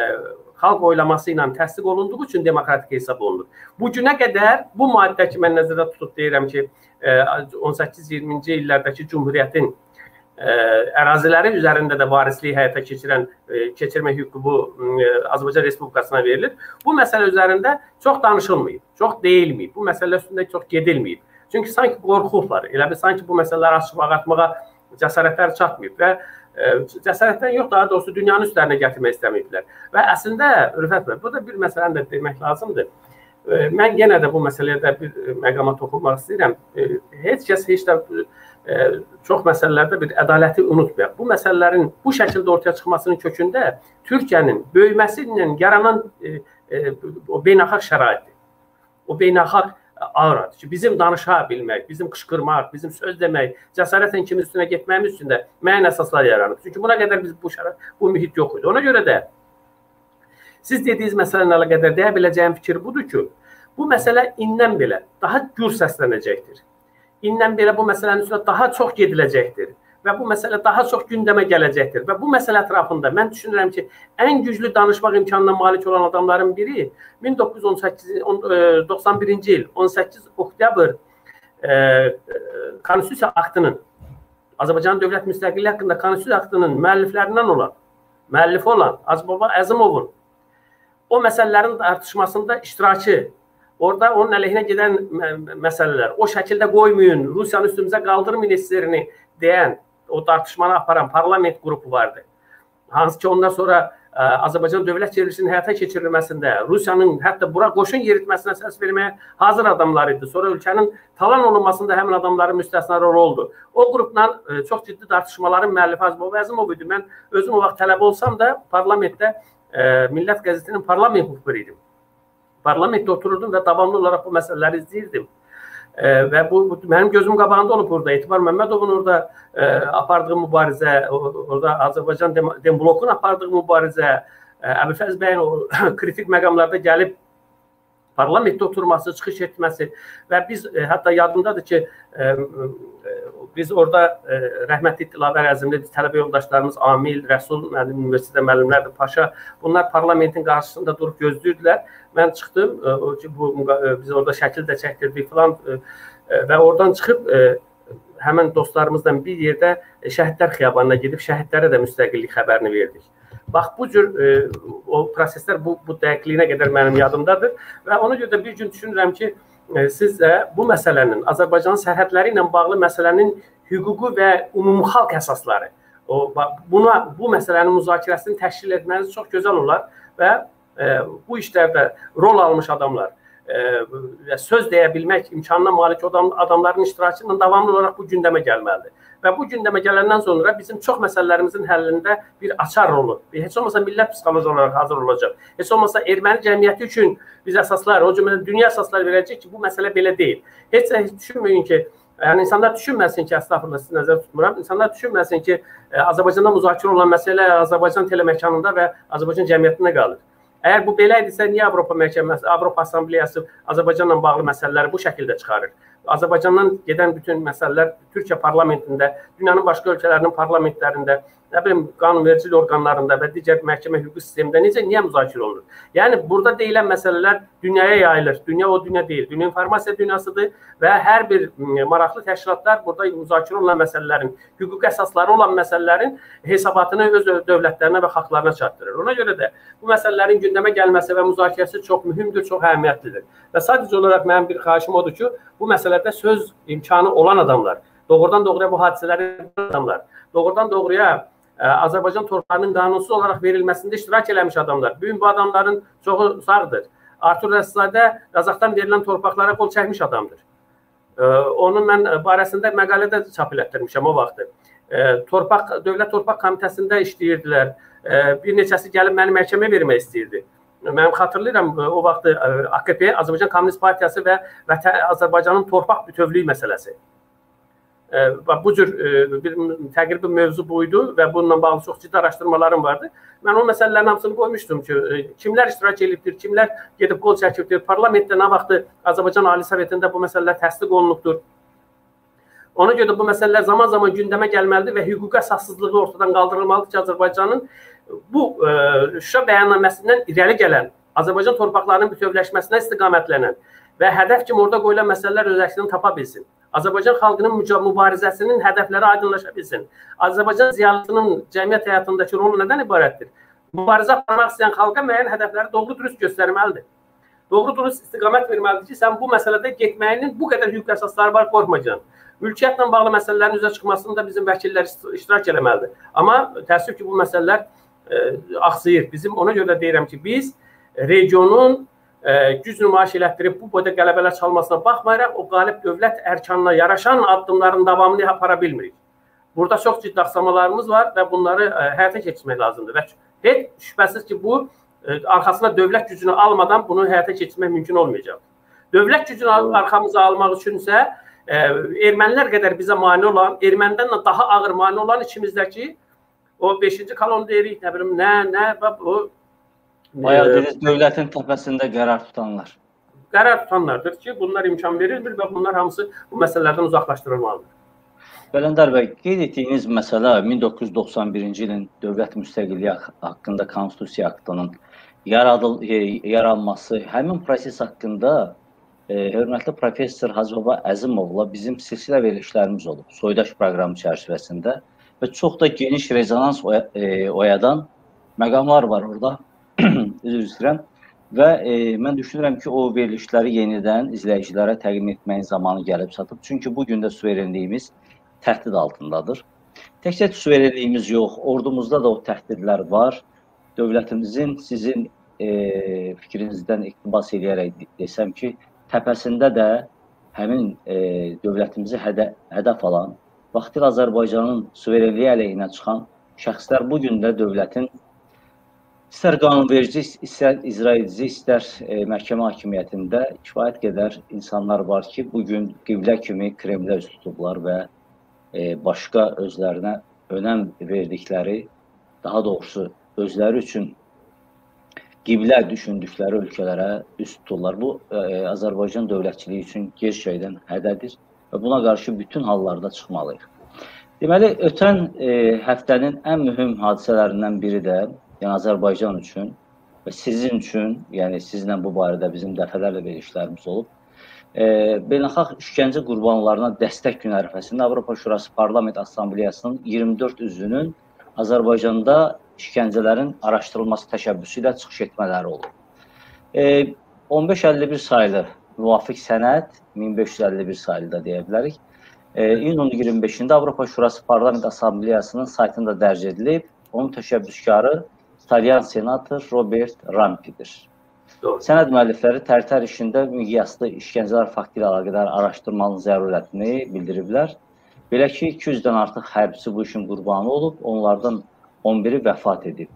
xalq oylaması ilə təsdiq olunduğu üçün demokratik hesab olunur. Bu günə qədər bu maddə ki mən nəzərdə tutub deyirəm ki, 18-20-ci illərdəki cümhuriyyətin ə, əraziləri üzərində də varisliyi həyata keçirən ə, keçirmə hüququ bu ə, Azərbaycan Respublikasına verilir. Bu məsələ üzərində çox danışılmayıb, çox deyilməyib. Bu məsələ üstündə çox gedilməyib. Çünki sanki qorxublar. Elə bir sanki bu məsələləri açıb ağartmağa cəsarətləri çatmayıb və cəsarətdən yox, daha doğrusu dünyanın üstlərinə gətirmək istəməyiblər. Və əslində Rüfət bəy, burada bir məsələni də demək lazımdır. Mən yenə də bu məsələyə də bir məqama toxunmaq istəyirəm. Heç kəs heç də çox məsələlərdə bir ədaləti unutmayaq. Bu məsələlərin bu şəkildə ortaya çıxmasının kökündə Türkiyənin böyüməsi ilə yaranan o beynəlxalq şəraitdir. O beynəlxalq auradır ki, bizim danışa bilmək, bizim qışqırmaq, bizim söz demək, cəsarətlə kimin üstünə getməyimiz üçün də müəyyən əsaslar yaranıb. Çünki buna qədər biz bu şərait, bu mühit yox idi. Ona görə də siz dediyiniz məsələ ilə əlaqədar deyə biləcəyim fikir budur ki, bu məsələ indən belə daha gür səslənəcəkdir. İndən belə bu məsələnin üstünə daha çox gediləcəkdir və bu məsələ daha çox gündəmə gələcəkdir. Və bu məsələ ətrafında mən düşünürəm ki, ən güclü danışmaq imkanına malik olan adamların biri 1918 91-ci il 18 oktyabr e, Konstitusiya aktının Azərbaycan dövlət müstəqilliyi haqqında Konstitusiya aktının müəlliflərindən olan, müəllifi olan Azbaba Əzimovun o məsələlərin tartışmasında iştirakı Orada onun əleyhinə gedən məsələlər, o şəkildə qoymayın, Rusiyanı üstümüzə qaldırmayın SSR-ni deyən o tartışmanı aparan parlament qrupu vardı. Hansı ki ondan sonra ə, e, Azərbaycan dövlət çevrilişinin həyata keçirilməsində Rusiyanın hətta bura qoşun yeritməsinə səs verməyə hazır adamlar idi. Sonra ölkənin talan olunmasında həmin adamların müstəsna rolu oldu. O qrupla ə, e, çox ciddi tartışmaların müəllifi Azbaba Əzimov idi. Mən özüm o vaxt tələbə olsam da parlamentdə ə, e, Millət qəzetinin parlament müxbiri idim. Parlamentdə otururdum və davamlı olaraq bu məsələləri izləyirdim. E, və bu, bu mənim gözüm qabağında olub burada. Etibar Məmmədovun orada e, apardığı mübarizə, orada Azərbaycan Dem Demblokun apardığı mübarizə, e, Əbülfəz bəyin o *coughs* kritik məqamlarda gəlib parlamentdə oturması, çıxış etməsi və biz e, hətta yadımdadır ki, e, e, biz orada e, rəhmətli Dilavər Əzimli tələbə yoldaşlarımız Amil, Rəsul, mənim universitetdə müəllimlərdir, Paşa, bunlar parlamentin qarşısında durub gözləyirdilər. Mən çıxdım, e, ki bu e, biz orada şəkil də çəkdirdik falan e, e, və oradan çıxıb e, həmin dostlarımızla bir yerdə e, şəhidlər xiyabanına gedib şəhidlərə də müstəqillik xəbərini verdik. Bax bu cür e, o proseslər bu bu dəqiqliyinə qədər mənim yadımdadır və ona görə də bir gün düşünürəm ki, e, siz də bu məsələnin Azərbaycanın sərhədləri ilə bağlı məsələnin hüquqi və ümumxalq əsasları o buna bu məsələnin müzakirəsini təşkil etməniz çox gözəl olar və e, bu işlərdə rol almış adamlar və söz deyə bilmək imkanına malik olan adamların iştirakı ilə davamlı olaraq bu gündəmə gəlməlidir. Və bu gündəmə gələndən sonra bizim çox məsələlərimizin həllində bir açar rolu, heç olmasa millət psixoloji olaraq hazır olacaq. Heç olmasa erməni cəmiyyəti üçün biz əsaslar, o cümlədən dünya əsasları verəcək ki, bu məsələ belə deyil. Heç heç düşünməyin ki, Yəni insanlar düşünməsin ki, əslafında siz nəzərdə tutmuram. İnsanlar düşünməsin ki, Azərbaycanda müzakirə olunan məsələ Azərbaycan teleməkanında və Azərbaycan cəmiyyətində qalır. Əgər bu belə idisə, niyə Avropa məhkəməsi, Avropa Assambleyası Azərbaycanla bağlı məsələləri bu şəkildə çıxarır? Azərbaycandan gedən bütün məsələlər Türkiyə parlamentində, dünyanın başqa ölkələrinin parlamentlərində nə bilim qanunverici orqanlarında və digər məhkəmə hüquqi sistemində necə niyə müzakirə olunur? Yəni burada deyilən məsələlər dünyaya yayılır. Dünya o dünya deyil. Dünya informasiya dünyasıdır və hər bir maraqlı təşkilatlar burada müzakirə olunan məsələlərin, hüquqi əsasları olan məsələlərin hesabatını öz dövlətlərinə və xalqlarına çatdırır. Ona görə də bu məsələlərin gündəmə gəlməsi və müzakirəsi çox mühümdür, çox əhəmiyyətlidir. Və sadəcə olaraq mənim bir xahişim odur ki, bu məsələdə söz imkanı olan adamlar, doğrudan doğruya bu hadisələri adamlar, doğrudan doğruya Azərbaycan torpağının qanunsuz olaraq verilməsində iştirak eləmiş adamlar. Bu gün bu adamların çoxu sağdır. Artur Rəssadə Qazaxdan verilən torpaqlara qol çəkmiş adamdır. Onun mən barəsində məqalə də çap elətdirmişəm o vaxtı. Torpaq Dövlət Torpaq Komitəsində işləyirdilər. Bir neçəsi gəlib məni məhkəməyə vermək istəyirdi. Mən xatırlayıram o vaxtı AKP, Azərbaycan Kommunist Partiyası və Azərbaycanın torpaq bütövlüyü məsələsi və bu cür bir təqribi mövzu buydu və bununla bağlı çox ciddi araşdırmalarım vardı. Mən o məsələlərin hamısını qoymuşdum ki, kimlər iştirak edibdir, kimlər gedib qol çəkibdir, parlamentdə nə vaxtı Azərbaycan Ali Sovetində bu məsələlər təsdiq olunubdur. Ona görə də bu məsələlər zaman-zaman gündəmə gəlməlidir və hüquqi əsassızlığı ortadan qaldırılmalıdır ki, Azərbaycanın bu Şuşa bəyannaməsindən irəli gələn Azərbaycan torpaqlarının bütövləşməsinə istiqamətlənən və hədəf kimi orada qoyulan məsələlər öz əksini tapa bilsin. Azərbaycan xalqının mübarizəsinin hədəfləri aydınlaşa bilsin. Azərbaycan ziyalısının cəmiyyət həyatındakı rolu nədən ibarətdir? Mübarizə aparmaq istəyən xalqa müəyyən hədəfləri doğru-dürüst göstərməlidir. Doğru-dürüst istiqamət verməlidir ki, sən bu məsələdə getməyinin bu qədər hüquq əsasları var, qorxmayacaksın. Mülkiyyətlə bağlı məsələlərin üzə çıxmasında bizim vəkillər iştirak eləməlidir. Amma təəssüf ki, bu məsələlər e, axsayır. Bizim ona görə deyirəm ki, biz regionun güc nümayiş elətdirib bu boyda qələbələr çalmasına baxmayaraq o qalib dövlət ərkanına yaraşan addımların davamını apara bilmirik. Burada çox ciddi axsamalarımız var və bunları həyata keçirmək lazımdır və heç şübhəsiz ki, bu arxasına dövlət gücünü almadan bunu həyata keçirmək mümkün olmayacaq. Dövlət gücünü arxamıza almaq üçünsə ermənilər qədər bizə mane olan, ermənidən də daha ağır mane olan içimizdəki o 5-ci kolon deyirik, nə bilim, nə, nə və o Bayaq dediniz, dövlətin təpəsində qərar tutanlar. Qərar tutanlardır ki, bunlar imkan verilmir və bunlar hamısı bu məsələlərdən uzaqlaşdırılmalıdır. Bələndər bəy, qeyd etdiyiniz məsələ 1991-ci ilin dövlət müstəqilliyi haqqında konstitusiya aktının yaradıl e, yaranması, həmin proses haqqında e, hörmətli professor Hacıbaba Əzimovla bizim silsilə verilişlərimiz olub. Soydaş proqramı çərçivəsində və çox da geniş rezonans oya, e, oyadan məqamlar var orada. Üzr istəyirəm. Və e, mən düşünürəm ki, o verilişləri yenidən izləyicilərə təqdim etməyin zamanı gəlib çatıb. Çünki bu gün də suverenliyimiz təhdid altındadır. Təkcə suverenliyimiz yox, ordumuzda da o təhdidlər var. Dövlətimizin sizin e, fikrinizdən iqtibas edərək desəm ki, təpəsində də həmin e, dövlətimizi hədə, hədəf alan, vaxtilə Azərbaycanın suverenliyi əleyhinə çıxan şəxslər bu gün də dövlətin İstər qanunverici, istər icra edici, istər e, məhkəmə hakimiyyətində kifayət qədər insanlar var ki, bu gün qiblə kimi Kremlə üz tutublar və e, başqa özlərinə önəm verdikləri, daha doğrusu özləri üçün qiblə düşündükləri ölkələrə üst tuturlar. Bu ə, Azərbaycan dövlətçiliyi üçün gerçəkdən hədədir və buna qarşı bütün hallarda çıxmalıyıq. Deməli, ötən e, həftənin ən mühüm hadisələrindən biri də, yəni Azərbaycan üçün və sizin üçün, yəni sizlə bu barədə bizim dəfələrlə verilişlərimiz olub. E, Beynəlxalq işgəncə qurbanlarına dəstək gün ərəfəsində Avropa Şurası Parlament Assambleyasının 24 üzvünün Azərbaycanda işgəncələrin araşdırılması təşəbbüsü ilə çıxış etmələri olub. E, 1551 sayılı müvafiq sənəd 1551 sayılı da deyə bilərik. E, iyunun 25-də Avropa Şurası Parlament Assambleyasının saytında dərc edilib. Onun təşəbbüskarı İtalyan senator Robert Rampidir. Doğru. Sənəd müəllifləri tərtər işində miqyaslı işgəncələr faktı ilə əlaqədar araşdırmanın zərurətini bildiriblər. Belə ki, 200-dən artıq hərbçi bu işin qurbanı olub, onlardan 11-i vəfat edib.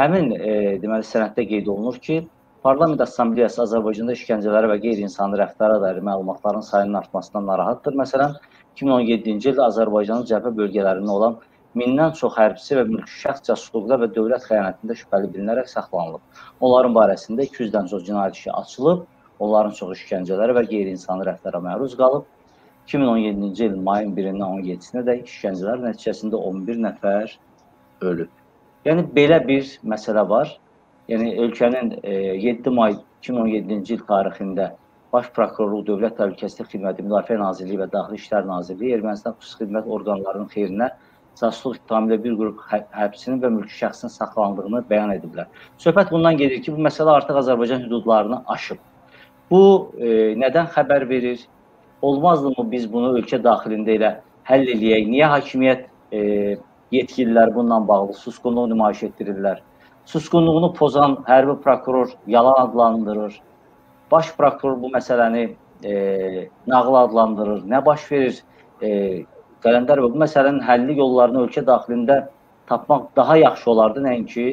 Həmin e, deməli sənəddə qeyd olunur ki, Parlament Assambleyası Azərbaycanda işgəncələrə və qeyri-insani rəftara dair məlumatların sayının artmasından narahatdır. Məsələn, 2017-ci ildə Azərbaycanın cəbhə bölgələrində olan mindən çox hərbçi və şəxs casusluqda və dövlət xəyanətində şübhəli bilinərək saxlanılıb. Onların barəsində 200-dən çox cinayət işi açılıb, onların çoxu işgəncələrə və qeyri-insani rəftara məruz qalıb. 2017-ci il mayın 1-dən 17-sinə də işgəncələr nəticəsində 11 nəfər ölüb. Yəni belə bir məsələ var. Yəni ölkənin e, 7 may 2017-ci il tarixində Baş Prokurorluq Dövlət Təhlükəsizlik Xidməti, Müdafiə Nazirliyi və Daxili İşlər Nazirliyi Ermənistan xüsusi xidmət orqanlarının xeyrinə casusluq ittihamı bir qrup hə, həbsinin və mülki şəxsin saxlandığını bəyan ediblər. Söhbət bundan gedir ki, bu məsələ artıq Azərbaycan hüdudlarını aşıb. Bu e, nədən xəbər verir? Olmazdımı biz bunu ölkə daxilində elə həll eləyək? Niyə hakimiyyət e, yetkililər bununla bağlı susqunluq nümayiş etdirirlər? Susqunluğunu pozan hərbi prokuror yalan adlandırır baş prokuror bu məsələni e, nağıl adlandırır. Nə baş verir? E, Qələndər bu məsələnin həlli yollarını ölkə daxilində tapmaq daha yaxşı olardı, nəinki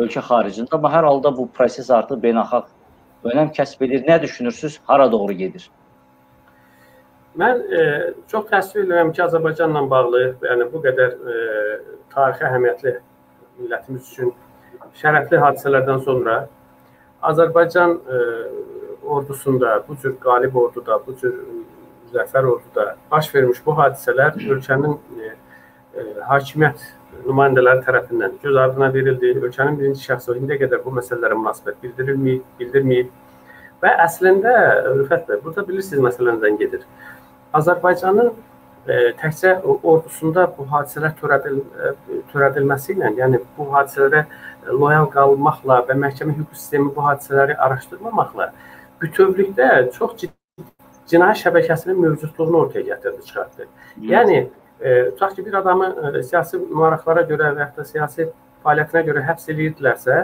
ölkə xaricində. Amma hər halda bu proses artıq beynəlxalq önəm kəsb edir. Nə düşünürsüz? Hara doğru gedir? Mən e, çox təəssüf edirəm ki, Azərbaycanla bağlı, yəni bu qədər e, tarixi əhəmiyyətli millətimiz üçün şərəfli hadisələrdən sonra Azərbaycan e, ordusunda, bu cür qalib orduda, bu cür müzəffər orduda baş vermiş bu hadisələr ölkənin e, e, hakimiyyət nümayəndələri tərəfindən göz ardına verildi. Ölkənin birinci şəxsi indiyə qədər bu məsələlərə münasibət bildirilməyib, bildirməyib. Və əslində Rüfət bəy, burada bilirsiniz məsələ nədən gedir. Azərbaycanın e, təkcə ordusunda bu hadisələr törədil, e, törədilməsi ilə, yəni bu hadisələrə loyal qalmaqla və məhkəmə hüquq sistemi bu hadisələri araşdırmamaqla bütövlükdə çox ciddi cinayət şəbəkəsinin mövcudluğunu ortaya gətirdi, çıxartdı. Yəni e, tutaq ki, bir adamı e, siyasi maraqlara görə və ya da siyasi fəaliyyətinə görə həbs eləyirdilərsə,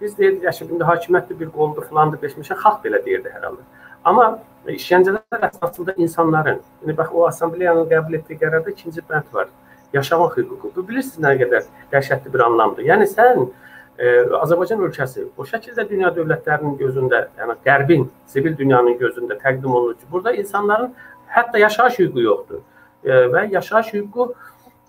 biz deyirdik, ki, indi hakimiyyətli bir qoldur, filandır, beşmişə xalq belə deyirdi hər halda. Amma işgəncələr əsasında insanların, yəni bax o assambleyanın qəbul etdiyi qərarda ikinci bənd var. Yaşamaq hüququ. Bu bilirsiniz nə qədər dəhşətli bir anlamdır. Yəni sən Azərbaycan ölkəsi o şəkildə dünya dövlətlərinin gözündə, yəni Qərbin, sivil dünyanın gözündə təqdim olunur ki, burada insanların hətta yaşayış hüququ yoxdur. Və yaşayış hüququ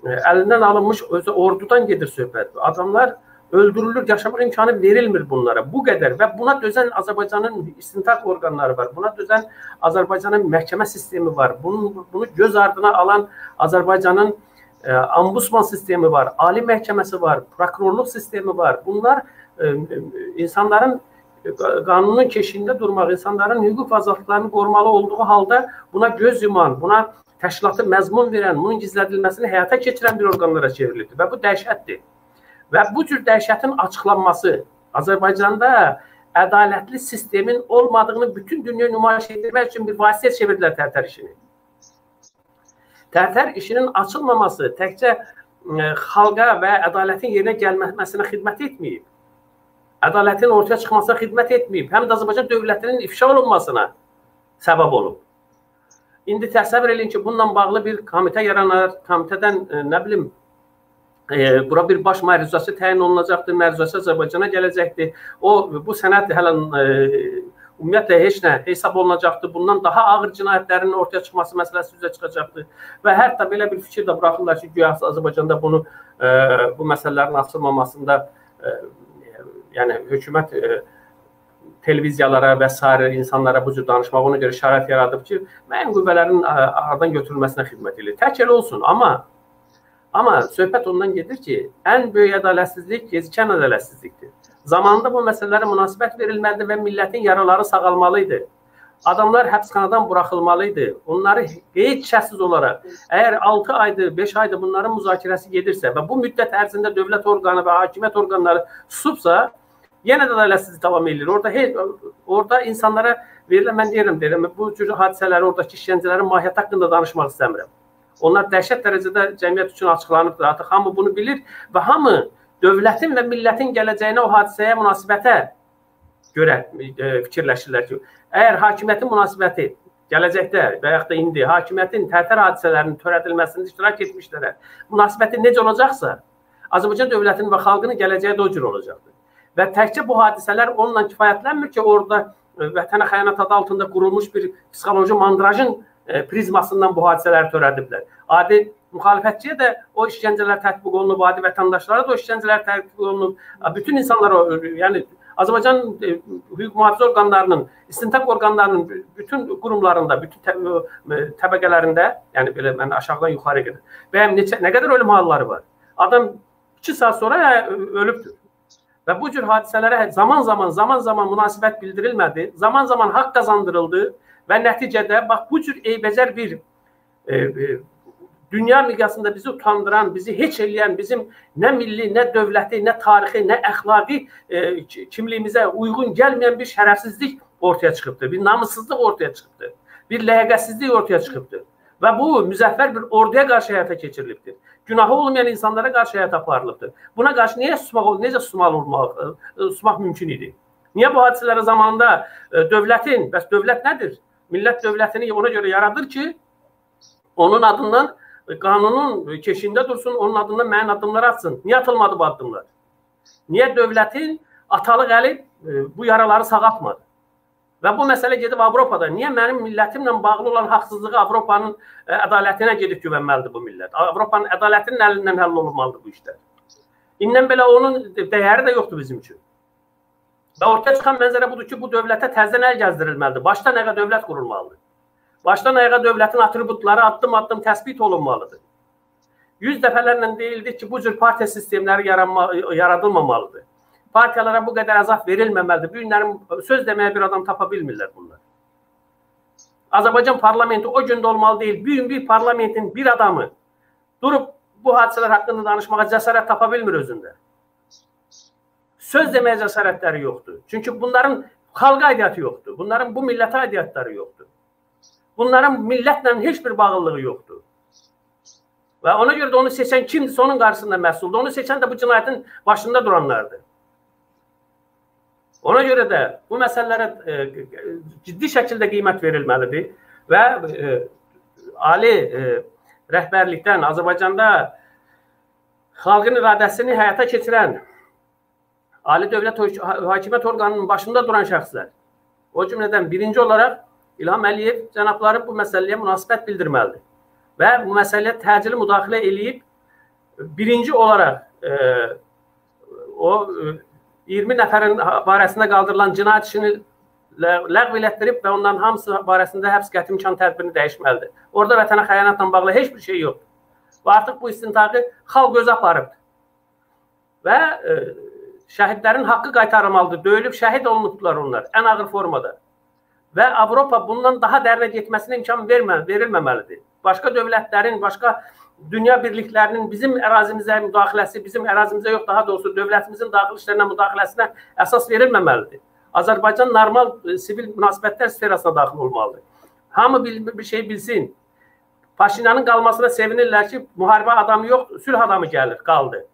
əlindən alınmış özü ordudan gedir söhbət. Adamlar öldürülür, yaşamaq imkanı verilmir bunlara. Bu qədər və buna dözən Azərbaycanın istintaq orqanları var. Buna dözən Azərbaycanın məhkəmə sistemi var. Bunu bunu göz ardına alan Azərbaycanın e, ambusman sistemi var, ali məhkəməsi var, prokurorluq sistemi var. Bunlar e, insanların qanunun keşiyində durmaq, insanların hüquq və azadlıqlarını qorumalı olduğu halda buna göz yuman, buna təşkilatı məzmun verən, bunun gizlədilməsini həyata keçirən bir orqanlara çevrildi və bu dəhşətdir. Və bu cür dəhşətin açıqlanması Azərbaycanda ədalətli sistemin olmadığını bütün dünya nümayiş etdirmək üçün bir vasitə çevirdilər tərtər işini. Tərtər işinin açılmaması təkcə e, xalqa və ədalətin yerinə gəlməsinə xidmət etməyib. Ədalətin ortaya çıxmasına xidmət etməyib. Həm də Azərbaycan dövlətinin ifşa olunmasına səbəb olub. İndi təsəvvür eləyin ki, bununla bağlı bir komitə yaranar, komitədən e, nə bilim e, bura bir baş məruzəsi təyin olunacaqdır, məruzəsi Azərbaycana gələcəkdir. O bu sənəd hələ e, ümumiyyətlə heç nə hesab olunacaqdır. Bundan daha ağır cinayətlərin ortaya çıxması məsələsi üzə çıxacaqdır. Və hətta belə bir fikir də buraxırlar ki, güya Azərbaycanda bunu e, bu məsələlərin açılmamasında e, yəni hökumət e, televiziyalara və sair insanlara bu cür danışmaq ona görə şərait yaradıb ki, müəyyən qüvvələrin aradan götürülməsinə xidmət edir. Tək elə olsun, amma amma söhbət ondan gedir ki, ən böyük ədalətsizlik gecikən ədalətsizlikdir. Zamanında bu məsələlərə münasibət verilməlidir və millətin yaraları sağalmalı idi. Adamlar həbsxanadan buraxılmalı idi. Onları qeyd şəxsiz olaraq, əgər 6 aydır, 5 aydır bunların müzakirəsi gedirsə və bu müddət ərzində dövlət orqanı və hakimiyyət orqanları susubsa, yenə də ədalətsizlik davam edir. Orada heç orada insanlara verilən mən deyirəm, deyirəm, bu cür hadisələri, oradakı işgəncələrin mahiyyəti haqqında danışmaq istəmirəm. Onlar dəhşət dərəcədə cəmiyyət üçün açıqlanıbdır. Artıq hamı bunu bilir və hamı dövlətin və millətin gələcəyinə o hadisəyə münasibətə görə e, fikirləşirlər ki, əgər hakimiyyətin münasibəti gələcəkdə və yaxud da indi hakimiyyətin tərtər hadisələrinin törədilməsində iştirak etmişlərə münasibəti necə olacaqsa, Azərbaycan dövlətinin və xalqının gələcəyi də o cür olacaqdır. Və təkcə bu hadisələr onunla kifayətlənmir ki, orada e, vətənə xəyanət adı altında qurulmuş bir psixoloji mandrajın e, prizmasından bu hadisələri törədiblər. Adi müxalifətçiyə də o işgəncələr tətbiq olunub, adi vətəndaşlara da o işgəncələr tətbiq olunub. Bütün insanlara, yəni Azərbaycan e, hüquq mühafizə orqanlarının, istintaq orqanlarının bütün qurumlarında, bütün e, təbəqələrində, yəni belə mən aşağıdan yuxarı gedir. Və neçə nə qədər ölüm halları var. Adam 2 saat sonra hə, ölübdür. Və bu cür hadisələrə zaman-zaman, zaman-zaman münasibət bildirilmədi, zaman-zaman haqq qazandırıldı və nəticədə bax bu cür eybəcər bir e, e, dünya miqyasında bizi utandıran, bizi heç eləyən, bizim nə milli, nə dövləti, nə tarixi, nə əxlaqi e, kimliyimizə uyğun gəlməyən bir şərəfsizlik ortaya çıxıbdır. Bir namussuzluq ortaya çıxıbdır. Bir ləyaqətsizlik ortaya çıxıbdır. Və bu müzəffər bir orduya qarşı həyata keçirilibdir. Günahı olmayan insanlara qarşı həyata aparılıbdır. Buna qarşı niyə susmaq, necə susmaq olmaq, e, susmaq mümkün idi? Niyə bu hadisələrə zamanında e, dövlətin, bəs dövlət nədir? Millət dövlətini ona görə yaradır ki, onun adından qanunun keşiyində dursun, onun adından mənim addımlar atsın. Niyə atılmadı bu addımlar? Niyə dövlətin atalıq əli e, bu yaraları sağaltmadı? Və bu məsələ gedib Avropada. Niyə mənim millətimlə bağlı olan haqsızlığı Avropanın e, ədalətinə gedib güvənməlidir bu millət? Avropanın ədalətinin əlindən həll olunmalıdır bu işlər. İndən belə onun dəyəri də yoxdur bizim üçün. Və ortaya çıxan mənzərə budur ki, bu dövlətə təzədən əl gəzdirilməlidir. Başdan ayağa dövlət qurulmalıdır. Başdan ayağa dövlətin atributları addım-addım təsbit olunmalıdır. 100 dəfələrlə deyildi ki, bu cür partiya sistemləri yaranma, yaradılmamalıdır. Partiyalara bu qədər əzab verilməməlidir. Bu söz deməyə bir adam tapa bilmirlər bunlar. Azərbaycan parlamenti o gündə olmalı deyil. Gün bir parlamentin bir adamı durub bu hadisələr haqqında danışmağa cəsarət tapa bilmir özündə. Söz deməyə cəsarətləri yoxdur. Çünki bunların xalqa aidiyyatı yoxdur. Bunların bu millətə aidiyyatları yoxdur. Bunların millətlə heç bir bağlılığı yoxdur. Və ona görə də onu seçən kimdirsə onun qarşısında məsuldur. Onu seçən də bu cinayətin başında duranlardır. Ona görə də bu məsələlərə e, ciddi şəkildə qiymət verilməlidir və e, ali e, rəhbərlikdən Azərbaycanda xalqın iradəsini həyata keçirən ali dövlət hakimiyyət orqanının başında duran şəxslər, o cümlədən birinci olaraq İlham Əliyev cənabları bu məsələyə münasibət bildirməlidir və bu məsələyə təcili müdaxilə eləyib birinci olaraq e, o e, 20 nəfərin barəsində qaldırılan cinayət işini ləğv elətdirib və onların hamısı barəsində həbs qəti imkan tədbirini dəyişməlidir. Orada vətənə xəyanətlə bağlı heç bir şey yoxdur. Və artıq bu istintaqı xalq özü aparıbdır. Və e, şəhidlərin haqqı qaytarılmalıdır. Döyülüb şəhid olunubdular onlar ən ağır formada və Avropa bundan daha dərinə getməsinə imkan vermə, verilməməlidir. Başqa dövlətlərin, başqa dünya birliklərinin bizim ərazimizə müdaxiləsi, bizim ərazimizə yox, daha doğrusu dövlətimizin daxili işlərinə müdaxiləsinə əsas verilməməlidir. Azərbaycan normal e, sivil münasibətlər sferasına daxil olmalıdır. Hamı bir, bir şey bilsin. Paşinyanın qalmasına sevinirlər ki, müharibə adamı yox, sülh adamı gəlir, qaldı.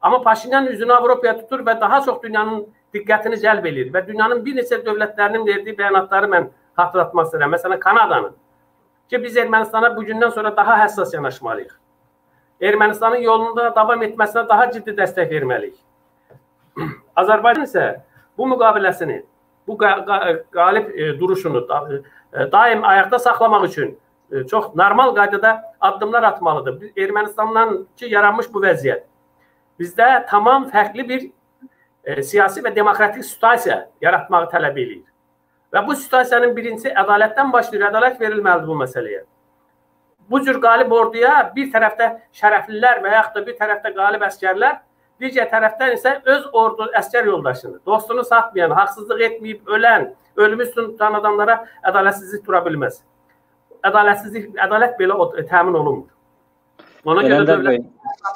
Amma Paşinyan üzünü Avropaya tutur və daha çox dünyanın diqqətini cəlb edir və dünyanın bir neçə dövlətlərinin verdiyi bəyanatları mən xatırlatmaq istəyirəm. Məsələn, Kanadanın ki, biz Ermənistana bu gündən sonra daha həssas yanaşmalıyıq. Ermənistanın yolunda davam etməsinə daha ciddi dəstək verməliyik. *clears throat* Azərbaycan isə bu müqaviləsini, bu qalib e, duruşunu e, daim ayaqda saxlamaq üçün e, çox normal qaydada addımlar atmalıdır. Ermənistandan ki yaranmış bu vəziyyət bizdə tamam fərqli bir e, siyasi və demokratik situasiya yaratmağı tələb eləyir. Və bu situasiyanın birincisi ədalətdən başlayır. Ədalət verilməlidir bu məsələyə. Bu cür qalib orduya bir tərəfdə şərəflilər və yaxud da bir tərəfdə qalib əskərlər, digər tərəfdən isə öz ordu əskər yoldaşını, dostunu satmayan, haqsızlıq etməyib ölən, ölümü üstün tutan adamlara ədalətsizlik dura bilməz. Ədalətsizlik, ədalət belə e, təmin olunmur. Ona görə dövlət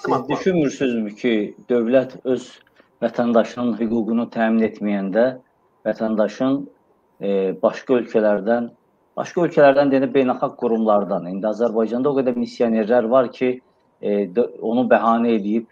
siz düşünmürsünüzmü ki, dövlət öz vətəndaşının hüququnu təmin etməyəndə vətəndaşın e, başqa ölkələrdən başqa ölkələrdən deyəndə beynəlxalq qurumlardan, indi Azərbaycanda o qədər missionerlər var ki, e, onu bəhanə edib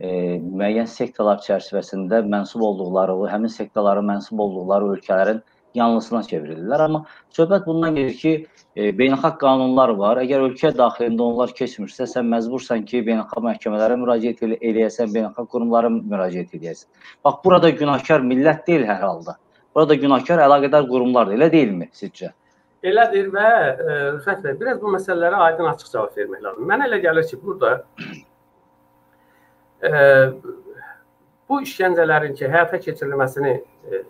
e, müəyyən sektalar çərçivəsində mənsub olduqları, həmin sektalara mənsub olduqları ölkələrin yanlısına çevrilirlər. Amma söhbət bundan gedir ki, e, beynəlxalq qanunlar var. Əgər ölkə daxilində onlar keçmirsə, sən məcbursan ki, beynəlxalq məhkəmələrə müraciət elə eləyəsən, beynəlxalq qurumlara müraciət edəsən. Bax, burada günahkar millət deyil hər halda. Burada günahkar əlaqədar qurumlardır, elə deyilmi sizcə? Elədir və e, Rüfət bəy, biraz bu məsələlərə aydın açıq cavab vermək lazımdır. Mənə elə gəlir ki, burada e, bu işgəncələrin ki, həyata keçirilməsini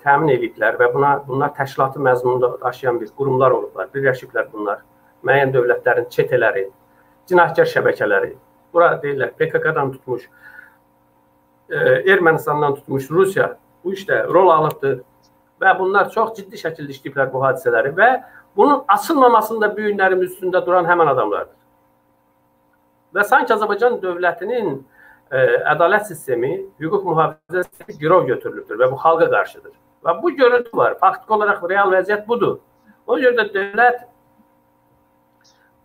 təmin ediblər və buna bunlar təşkilatı məzmununda daşıyan bir qurumlar olublar, birləşiblər bunlar. Müəyyən dövlətlərin çetələri, cinayətkar şəbəkələri. Bura deyirlər PKK-dan tutmuş, e, Ermənistandan tutmuş Rusiya bu işdə rol alıbdır və bunlar çox ciddi şəkildə işləyiblər bu hadisələri və bunun açılmamasında bu günlərin üstündə duran həmin adamlardır. Və sanki Azərbaycan dövlətinin ə, ədalət sistemi, hüquq mühafizə sistemi girov götürülübdür və bu xalqa qarşıdır. Və bu görüntü var. Faktiki olaraq real vəziyyət budur. Ona görə də dövlət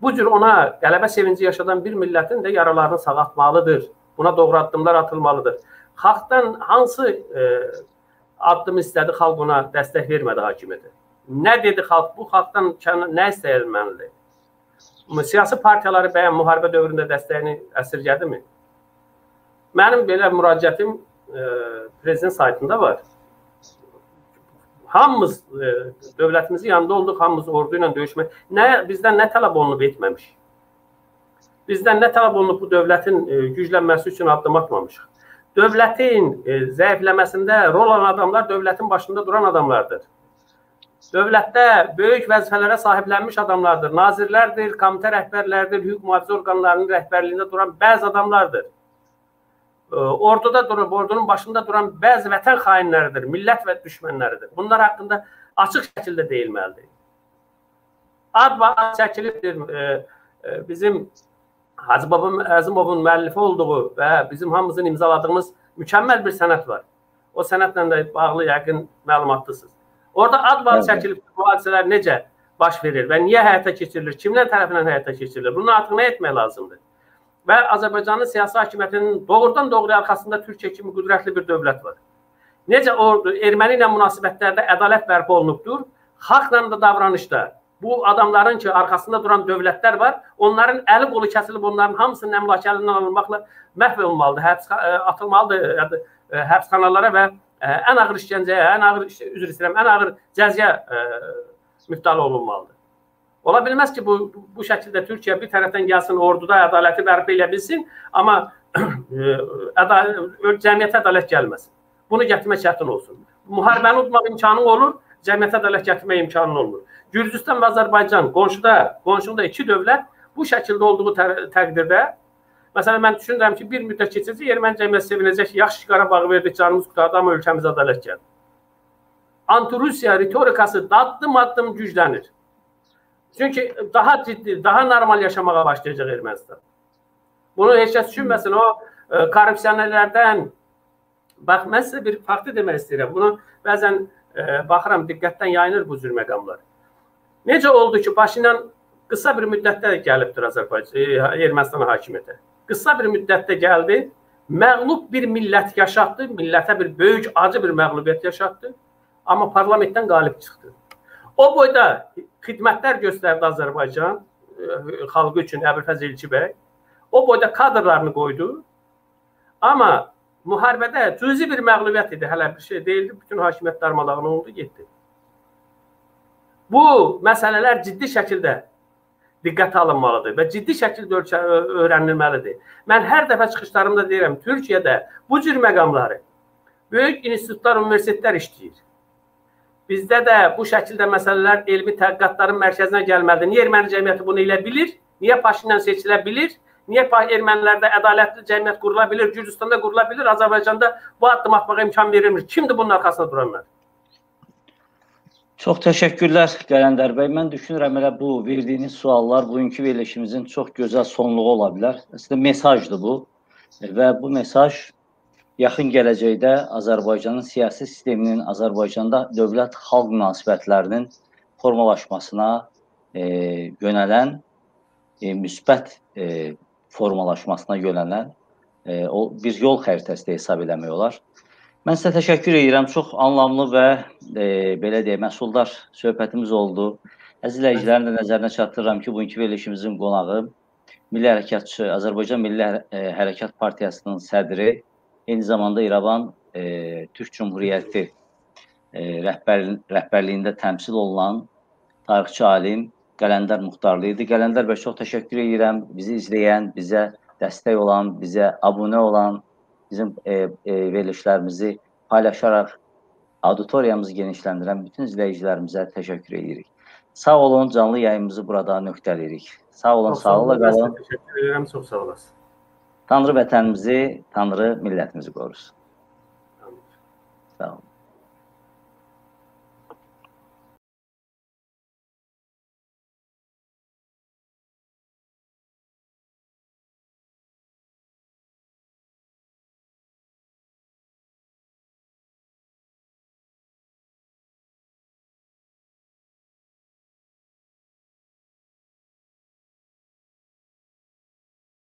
bu cür ona qələbə sevinci yaşadan bir millətin də yaralarını sağaltmalıdır. Buna doğru addımlar atılmalıdır. Xalqdan hansı ə, addım istədi, xalq ona dəstək vermədi hakimiyyətə. Nə dedi xalq? Bu xalqdan nə istəyilməlidir? Siyasi partiyaları bəyən müharibə dövründə dəstəyini əsirgədimi? Mənim belə müraciətim e, prezident saytında var. Hamımız e, dövlətimizin yanında olduq, hamımız ordu ilə döyüşmək. Nə bizdən nə tələb olunub etməmiş. Bizdən nə tələb olunub bu dövlətin e, güclənməsi üçün addım atmamışıq. Dövlətin e, zəifləməsində rol alan adamlar dövlətin başında duran adamlardır. Dövlətdə böyük vəzifələrə sahiblənmiş adamlardır. Nazirlərdir, komitə rəhbərləridir, hüquq mühafizə orqanlarının rəhbərliyində duran bəzi adamlardır orduda durub, ordunun başında duran bəzi vətən xainləridir, millət və düşmənləridir. Bunlar haqqında açıq şəkildə deyilməlidir. Ad və ad çəkilibdir e, e, bizim Hacı Baba Əzimovun müəllifi olduğu və bizim hamımızın imzaladığımız mükəmməl bir sənəd var. O sənədlə də bağlı yəqin məlumatlısınız. Orada ad və ad çəkilib bu hadisələr necə baş verir və niyə həyata keçirilir, kimlər tərəfindən həyata keçirilir? Bunun artıq nə etmək lazımdır? Və Azərbaycanın siyasi hakimiyyətinin doğrudan doğruya arxasında Türkiyə kimi qüdrətli bir dövlət var. Necə o erməni ilə münasibətlərdə ədalət bərpa olunubdur, xalqla da davranışda bu adamların ki, arxasında duran dövlətlər var, onların əli qolu kəsilib, onların hamısının əmlakı əlindən alınmaqla məhv olunmalıdır, həbs atılmalıdır həbsxanalara və ən ağır işgəncəyə, ən ağır üzr istəyirəm, ən ağır cəzyə mübtəla olunmalıdır. Ola bilməz ki, bu bu şəkildə Türkiyə bir tərəfdən gəlsin, orduda ədaləti bərpa edə bilsin, amma *clears throat* ədalət cəmiyyətə ədalət gəlməsin. Bunu gətirmək çətin olsun. Müharibəni udmaq imkanı olur, cəmiyyətə ədalət gətirmək imkanı olmur. Gürcüstan və Azərbaycan qonşuda, qonşuda iki dövlət bu şəkildə olduğu təqdirdə Məsələn, mən düşünürəm ki, bir müddət keçəcək, erməni cəmiyyəti sevinəcək ki, yaxşı Qarabağı verdik, canımız qurtardı, amma ölkəmizə ədalət gəldi. Anti-Rusiya ritorikası addım-addım güclənir. Çünki daha ciddi, daha normal yaşamağa başlayacaq Ermənistan. Bunu heç kəs düşünməsin. O e, korrupsionerlərdən bax mən sizə bir faktı demək istəyirəm. Bunu bəzən e, baxıram diqqətdən yayınır bu cür məqamlar. Necə oldu ki, Paşinyan qısa bir müddətdə gəlibdir Azərbaycan e, Ermənistan hakimiyyətə. Qısa bir müddətdə gəldi, məğlub bir millət yaşatdı, millətə bir böyük acı bir məğlubiyyət yaşatdı, amma parlamentdən qalib çıxdı. O boyda xidmətlər göstərdi Azərbaycan e, xalqı üçün Əbülfəz Elçi bəy. O boyda kadrlarını qoydu. Amma müharibədə cüzi bir məğlubiyyət idi, hələ bir şey deyildi. Bütün hakimiyyət darmadağın oldu, getdi. Bu məsələlər ciddi şəkildə diqqətə alınmalıdır və ciddi şəkildə ölçə öyrənilməlidir. Mən hər dəfə çıxışlarımda deyirəm, Türkiyədə bu cür məqamları böyük institutlar, universitetlər işləyir. Bizdə də bu şəkildə məsələlər elmi tədqiqatların mərkəzinə gəlməlidir. Niyə erməni cəmiyyəti bunu elə bilir? Niyə Paşinyan seçilə bilir? Niyə ermənilərdə ədalətli cəmiyyət qurula bilir, Gürcüstanda qurula bilir, Azərbaycanda bu addım atmağa imkan verilmir? Kimdir bunun arxasında duran mən? Çox təşəkkürlər Qələndər bəy. Mən düşünürəm elə bu verdiyiniz suallar bugünkü verilişimizin çox gözəl sonluğu ola bilər. Əslində mesajdır bu və bu mesaj yaxın gələcəkdə Azərbaycanın siyasi sisteminin, Azərbaycanda dövlət-xalq münasibətlərinin formalaşmasına e, yönələn e, müsbət e, formalaşmasına yönələn e, o bir yol xəritəsi hesab eləmək olar. Mən sizə təşəkkür edirəm. Çox anlamlı və e, belə deyək, məhsuldar söhbətimiz oldu. Əziz izləyicilərin də nəzərinə çatdırıram ki, bugünkü verilişimizin qonağı Milli Hərəkatçı, Azərbaycan Milli Hərəkat Partiyasının sədri, eyni zamanda İrəvan e, Türk Cümhuriyyəti e, rəhbər, rəhbərliyində təmsil olunan tarixçi alim Qələndər Muxtarlı idi. Qələndər bəy çox təşəkkür edirəm. Bizi izləyən, bizə dəstək olan, bizə abunə olan bizim e, e, verilişlərimizi paylaşaraq auditoriyamızı genişləndirən bütün izləyicilərimizə təşəkkür edirik. Sağ olun, canlı yayımımızı burada nöqtələyirik. Sağ olun, sağlıqla qalın. Təşəkkür edirəm, çox sağ olasın. Tanrı vətənimizi, Tanrı millətimizi qorusun. Sağ olun.